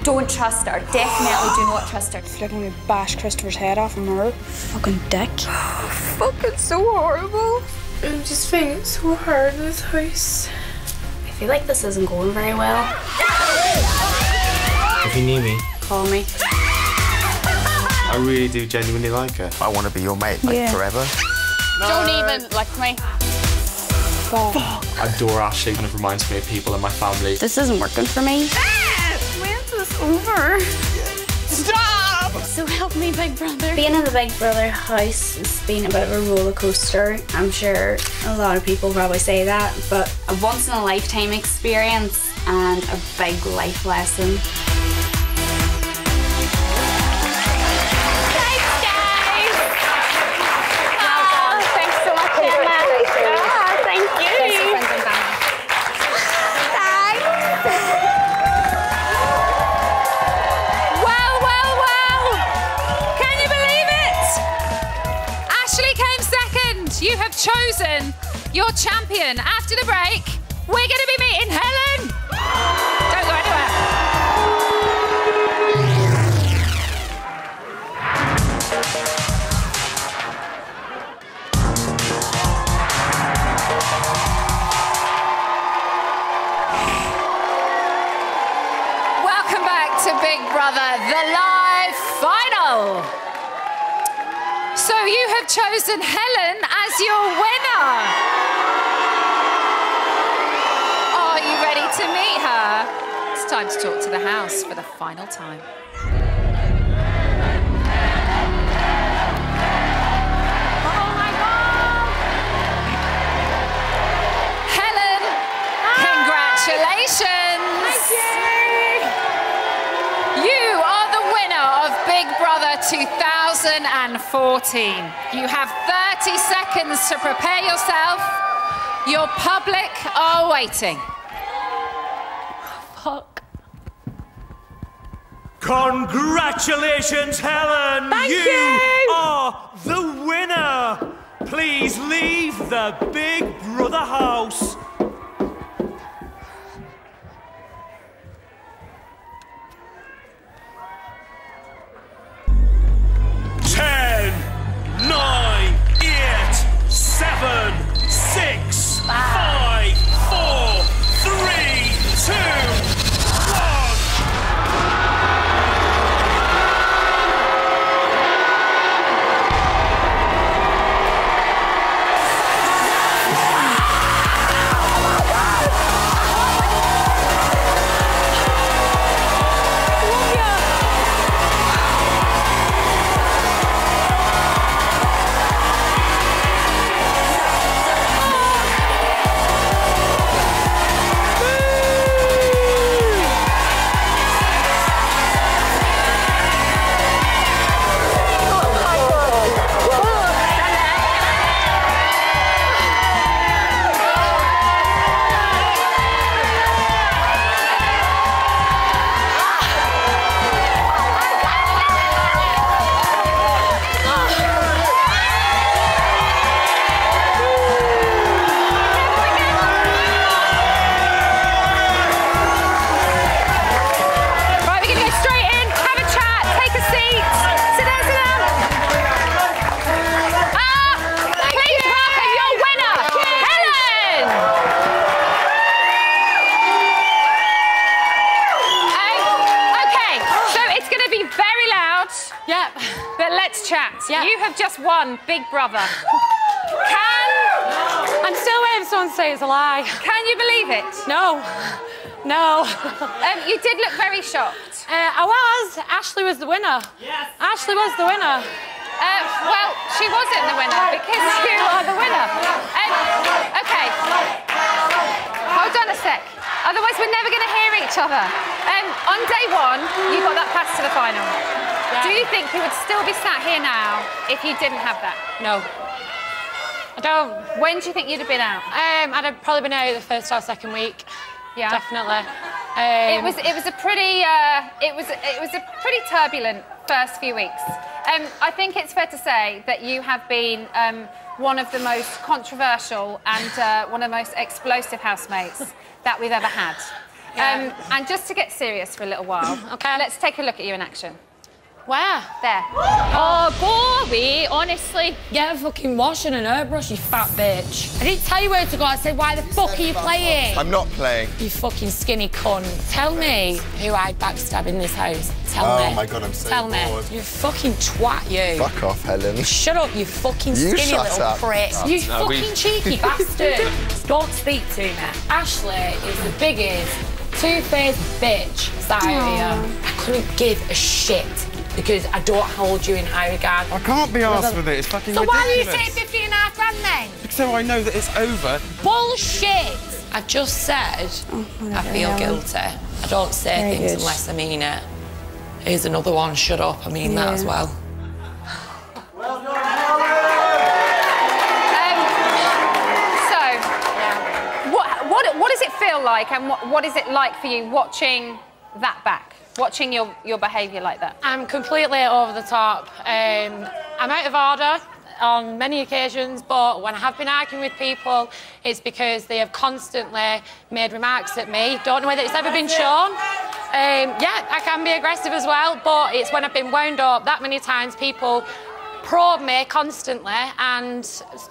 Don't trust her. Definitely do not trust her. I feel like I'm gonna bash Christopher's head off from her. Fucking dick. Fucking so horrible. I'm just finding it so hard in this house. I feel like this isn't going very well. If you need me, Call me. I really do genuinely like her. I want to be your mate, like Yeah. forever. Don't even like me. Fuck. I adore Ashleigh. Kind of reminds me of people in my family. This isn't working for me. Ah! This over? Stop! So help me, Big Brother. Being in the Big Brother house has been a bit of a roller coaster. I'm sure a lot of people probably say that, but a once in a lifetime experience and a big life lesson. Your champion. After the break, final time. Helen, congratulations. You are the winner of Big Brother 2014. You have 30 seconds to prepare yourself. Your public are waiting. Congratulations, Helen! Thank you, you! are the winner! Please leave the Big Brother house. Ten, nine, eight, seven, six, five, Big Brother. Can I'm still waiting for someone to say it's a lie. can you believe it? No. No. Um, you did look very shocked. Uh, I was. Ashleigh was the winner. Yes. Ashleigh was the winner. Uh, well, she wasn't the winner because you are the winner. Um, okay. Hold on a sec. Otherwise, we're never going to hear each other. Um, on day one, you got that pass to the final. Do you think you would still be sat here now if you didn't have that? No. I don't. When do you think you'd have been out? Um, I'd have probably been out the first or second week. Yeah. Definitely. it Um, was it was a pretty uh, it was it was a pretty turbulent first few weeks. Um, I think it's fair to say that you have been um, one of the most controversial and uh, one of the most explosive housemates that we've ever had. Um, and just to get serious for a little while, okay, let's take a look at you in action. Where? There. Oh, go away, honestly. Get a fucking wash and an airbrush, you fat bitch. I didn't tell you where to go. I said, why the fuck are you playing? I'm not playing. You fucking skinny cunt. Tell me who I'd backstab in this house. Tell Oh me. Oh, my God, I'm so Tell bored. me. You fucking twat, you. Fuck off, Helen. Shut up, you fucking You skinny little up. prick. No, you no, we- fucking cheeky bastard. Don't speak to me. Ashleigh is the biggest two-faced bitch sat out here. I couldn't give a shit because I don't hold you in high regard. I can't be arsed with it. It's fucking So why are you ridiculous. saying 15 and a half grand then? So I know that it's over. Bullshit! I've just said I feel guilty. I don't say Very things good. unless I mean it. Here's another one, shut up, I mean that as well. Well done, um, so, what, what, what does it feel like and what, what is it like for you watching that back? Watching your, your behaviour like that? I'm completely over the top. Um, I'm out of order on many occasions, but when I have been arguing with people, it's because they have constantly made remarks at me. Don't know whether it's ever been shown. Um, yeah, I can be aggressive as well, but it's when I've been wound up that many times, people probe me constantly, and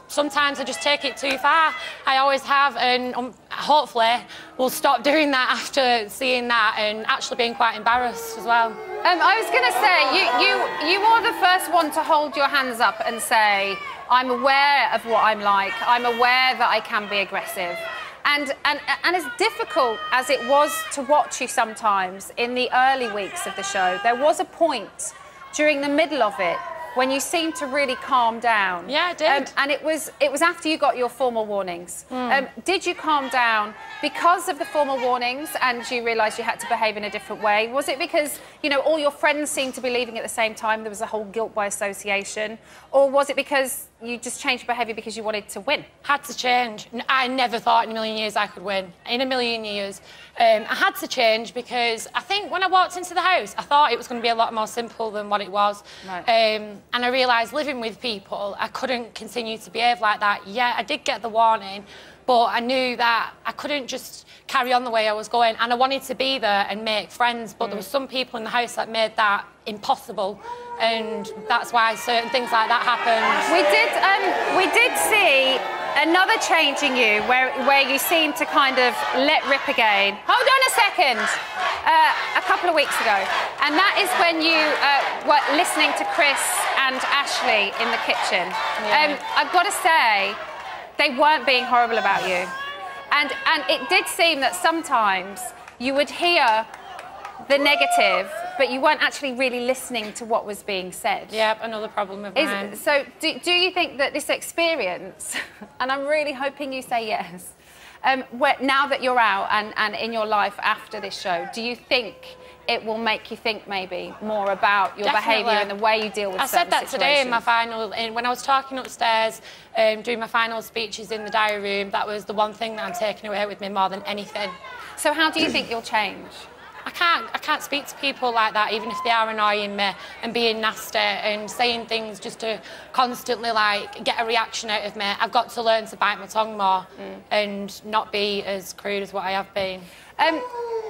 sometimes I just take it too far. I always have, and um, hopefully will stop doing that after seeing that and actually being quite embarrassed as well. Um, I was going to say, you, you, you are the first one to hold your hands up and say, I'm aware of what I'm like. I'm aware that I can be aggressive. And, and, and as difficult as it was to watch you sometimes in the early weeks of the show, there was a point during the middle of it when you seemed to really calm down. Yeah, I did. Um, and it was, it was after you got your formal warnings. Um, did you calm down because of the formal warnings and you realised you had to behave in a different way? Was it because, you know, all your friends seemed to be leaving at the same time, there was a whole guilt by association? Or was it because you just changed behaviour because you wanted to win? Had to change. I never thought in a million years I could win. In a million years. Um, I had to change because I think when I walked into the house, I thought it was going to be a lot more simple than what it was. Right. Um, and I realised living with people, I couldn't continue to behave like that. Yeah, I did get the warning, but I knew that I couldn't just carry on the way I was going. And I wanted to be there and make friends, but there were some people in the house that made that impossible. And that's why certain things like that happen. We did, um, we did see another change in you where, where you seemed to kind of let rip again. Hold on a second. Uh, a couple of weeks ago. And that is when you uh, were listening to Chris and Ashleigh in the kitchen. Um, I've got to say, they weren't being horrible about you. And, and it did seem that sometimes you would hear the negative, but you weren't actually really listening to what was being said. Yep, another problem of Is- mine. so, do, do you think that this experience, and I'm really hoping you say yes, um, where, now that you're out and, and in your life after this show, do you think it will make you think maybe more about your behaviour and the way you deal with I said that today in my final, in, when I was talking upstairs, um, doing my final speeches in the diary room. That was the one thing that I'm taking away with me more than anything. So, how do you think you'll change? I can't, I can't speak to people like that, even if they are annoying me and being nasty and saying things just to constantly like get a reaction out of me. I've got to learn to bite my tongue more Mm. and not be as crude as what I have been. Um,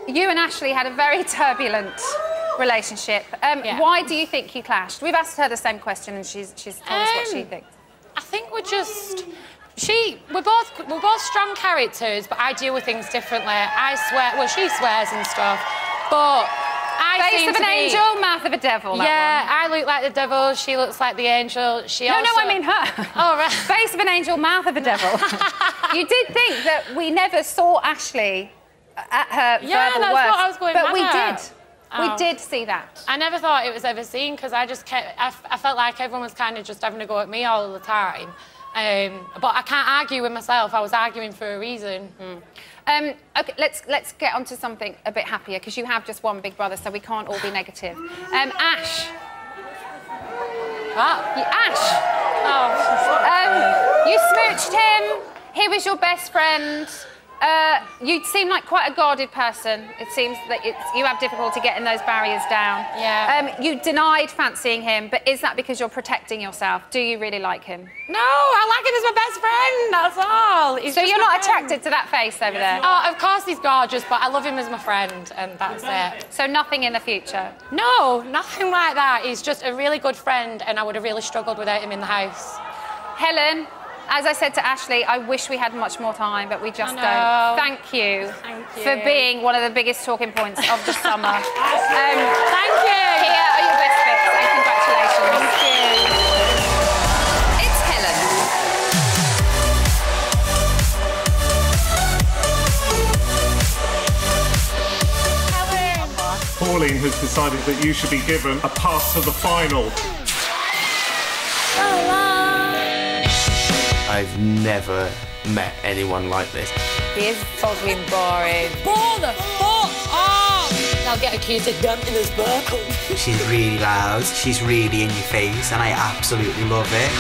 you and Ashleigh had a very turbulent relationship. Um, Why do you think you clashed? We've asked her the same question, and she's she's told us what she Um, thinks. I think we're just. She, we're both, we're both strong characters, but I deal with things differently. I swear, well, she swears and stuff, but I Face of an be- angel, mouth of a devil. yeah, one. I look like the devil. She looks like the angel. She No, also... no, I mean her. Oh, right. Face of an angel, mouth of a devil. you did think that we never saw Ashleigh at her Yeah, verbal that's worst, what I was going but we mad did. at. We Oh. did see that. I never thought it was ever seen because I just kept. I, f- I felt like everyone was kind of just having a go at me all the time. Um, but I can't argue with myself. I was arguing for a reason. Um, okay, let's let's get on to something a bit happier because you have just won big brother, so we can't all be negative. Um, Ash. What? Ash. Oh. Um, You smooched him. He was your best friend. Uh, you seem like quite a guarded person. It seems that it's, you have difficulty getting those barriers down. Yeah. Um, you denied fancying him, but is that because you're protecting yourself? Do you really like him? No, I like him as my best friend. That's all. He's so you're not friend. attracted to that face over there? Oh, of course he's gorgeous, but I love him as my friend, and that's it. So nothing in the future? No, nothing like that. He's just a really good friend, and I would have really struggled without him in the house. Helen, as I said to Ashleigh, I wish we had much more time, but we just don't. Thank you, Thank you. for being one of the biggest talking points of the summer. um, Thank you. Here are your best bits, and congratulations. Thank you. It's Helen. Pauline has decided that you should be given a pass to the final. I've never met anyone like this. He is fucking boring. Bore the fuck off! I'll get accused of dumping his buckle. She's really loud, she's really in your face, and I absolutely love it.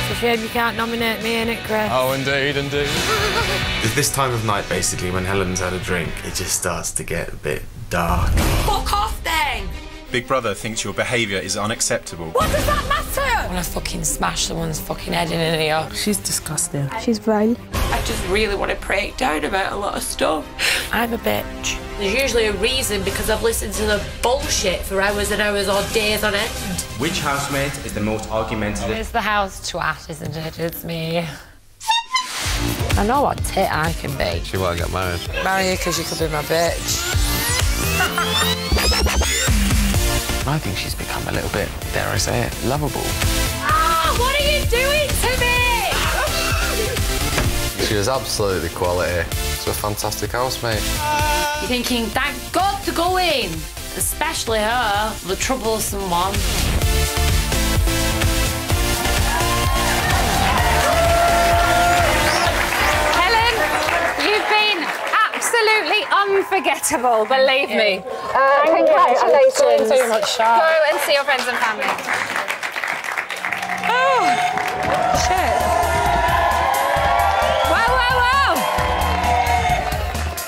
It's a shame you can't nominate me in it, Chris. Oh, indeed, indeed. There's this time of night, basically, when Helen's had a drink, it just starts to get a bit dark. Fuck off then! Big Brother thinks your behaviour is unacceptable. What does that matter? When I fucking smash someone's fucking head in an ear. She's disgusting. She's vile. I just really want to break down about a lot of stuff. I'm a bitch. There's usually a reason because I've listened to the bullshit for hours and hours or days on end. Which housemate is the most argumentative? It's the house twat, isn't it? It's me. I know what tit I can be. She won't get married. Marry you because you could be my bitch. I think she's become a little bit, dare I say it, lovable. Ah, what are you doing to me? She was absolutely quality. She's a fantastic housemate. You're thinking, thank God to go in. Especially her, the troublesome one. Absolutely unforgettable, believe me. Uh, congratulations. I'm doing too much shot. Go and see your friends and family. Oh, shit. Wow, wow, wow.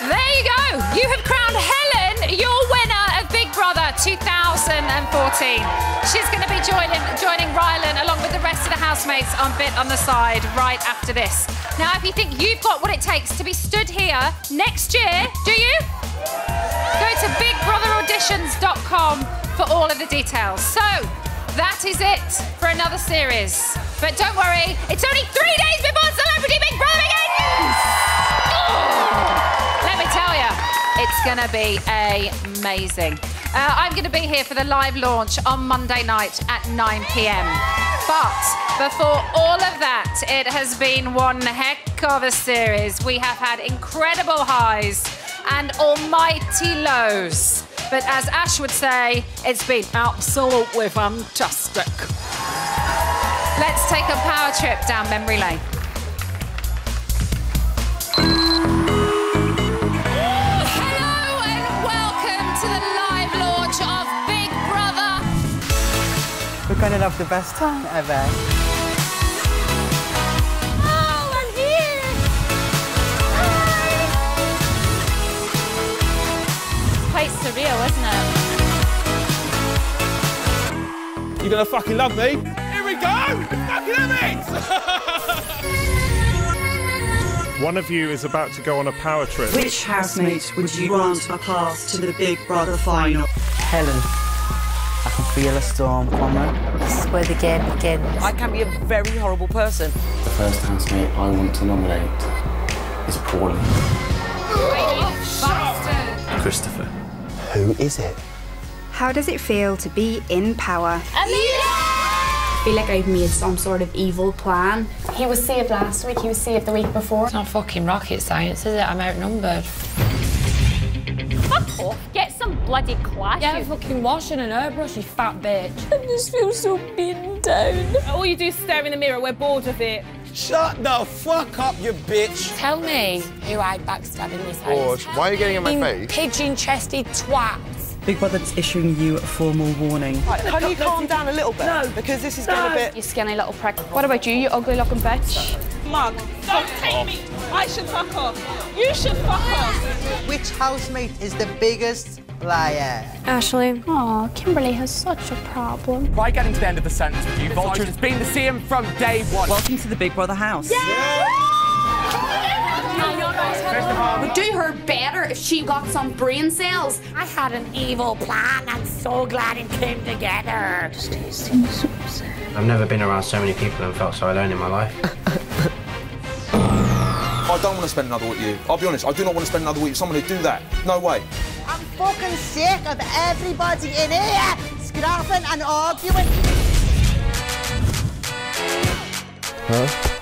There you go. You have crowned Helen your winner of Big Brother 2014. She's going to be joining, joining Rylan along with the rest of the housemates on Bit on the Side right after this. Now, if you think you've got what it takes to be stood here next year, do you? Go to bigbrotherauditions.com for all of the details. So, that is it for another series. But don't worry, it's only three days before Celebrity Big Brother begins! Let me tell you, it's to be amazing. Uh, I'm going to be here for the live launch on Monday night at 9 pm. But before all of that, it has been one heck of a series. We have had incredible highs and almighty lows. But as Ash would say, it's been absolutely fantastic. Let's take a power trip down memory lane. We're gonna have the best time ever. Oh, I'm here. Quite surreal, isn't it? You're gonna fucking love me? Here we go! Fucking have One of you is about to go on a power trip. Which housemate would you want a pass to the Big Brother final? Helen, I can feel a storm coming. This is where the game begins. I can be a very horrible person. The first housemate I want to nominate is Pauline. Christopher. Who is it? How does it feel to be in power? I feel like I've made some sort of evil plan. He was saved last week, he was saved the week before. It's not fucking rocket science, is it? I'm outnumbered. Fuck off. Get some bloody class. Yeah, you- fucking washing an airbrush, you fat bitch. I just feel so beaten down. All you do is stare in the mirror. We're bored of it. Shut the fuck up, you bitch! Tell me who I'd backstab in this house. George, why are you getting in my You face? Pigeon-chested twat. Big Brother's issuing you a formal warning. Right, can you calm down a little bit? No. Because this is getting a bit... You skinny little prick. What about you, you ugly looking bitch? Mug. Don't take me. I should fuck off. You should fuck off. Which housemate is the biggest liar? Ashleigh. Oh, Kimberly has such a problem. Right getting to the end of the sentence with you, Vultures. It's been the same from day one. Welcome to the Big Brother house. Yeah! yeah. Would do her better if she got some brain cells. I had an evil plan. I'm so glad it came together. I've never been around so many people and felt so alone in my life. I don't want to spend another week with you. I'll be honest, I do not want to spend another week with someone who'd do that. No way. I'm fucking sick of everybody in here scrapping and arguing. Huh?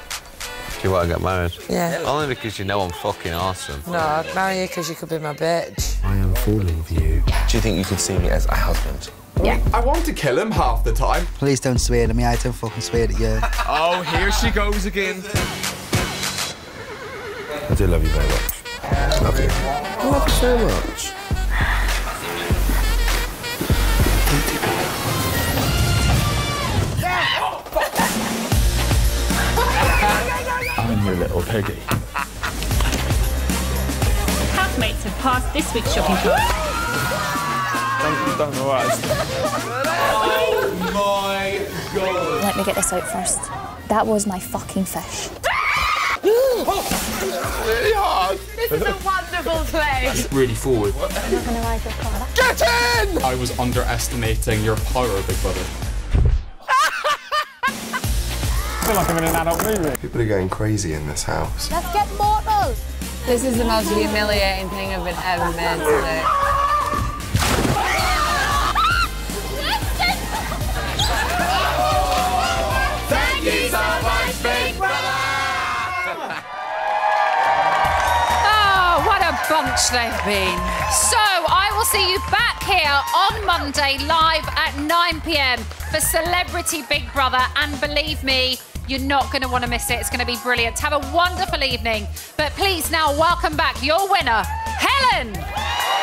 Do you want to get married? Yeah. Only because you know I'm fucking awesome. No, I'd marry you because you could be my bitch. I am falling for you. Do you think you could see me as a husband? Yeah. I want to kill him half the time. Please don't swear at me. I don't fucking swear at you. Oh, here she goes again. I do love you very much. Love you. I love you so much. I'm little piggy. Housemates have passed this week's shopping cart. Don't, don't know what Oh my god. Let me get this out first. That was my fucking fish. really hard. This is a wonderful place. Really forward. I'm not gonna lie, Carla. Get in! I was underestimating your power, Big Brother. I feel like I'm in an adult movie. People are going crazy in this house. Let's get mortal. This is the most humiliating thing I've been ever made today. Thank you so much, Big Brother! Oh, what a bunch they've been. So I will see you back here on Monday live at 9 pm for Celebrity Big Brother. And believe me, you're not going to want to miss it. It's going to be brilliant. Have a wonderful evening. But please now welcome back your winner, Helen.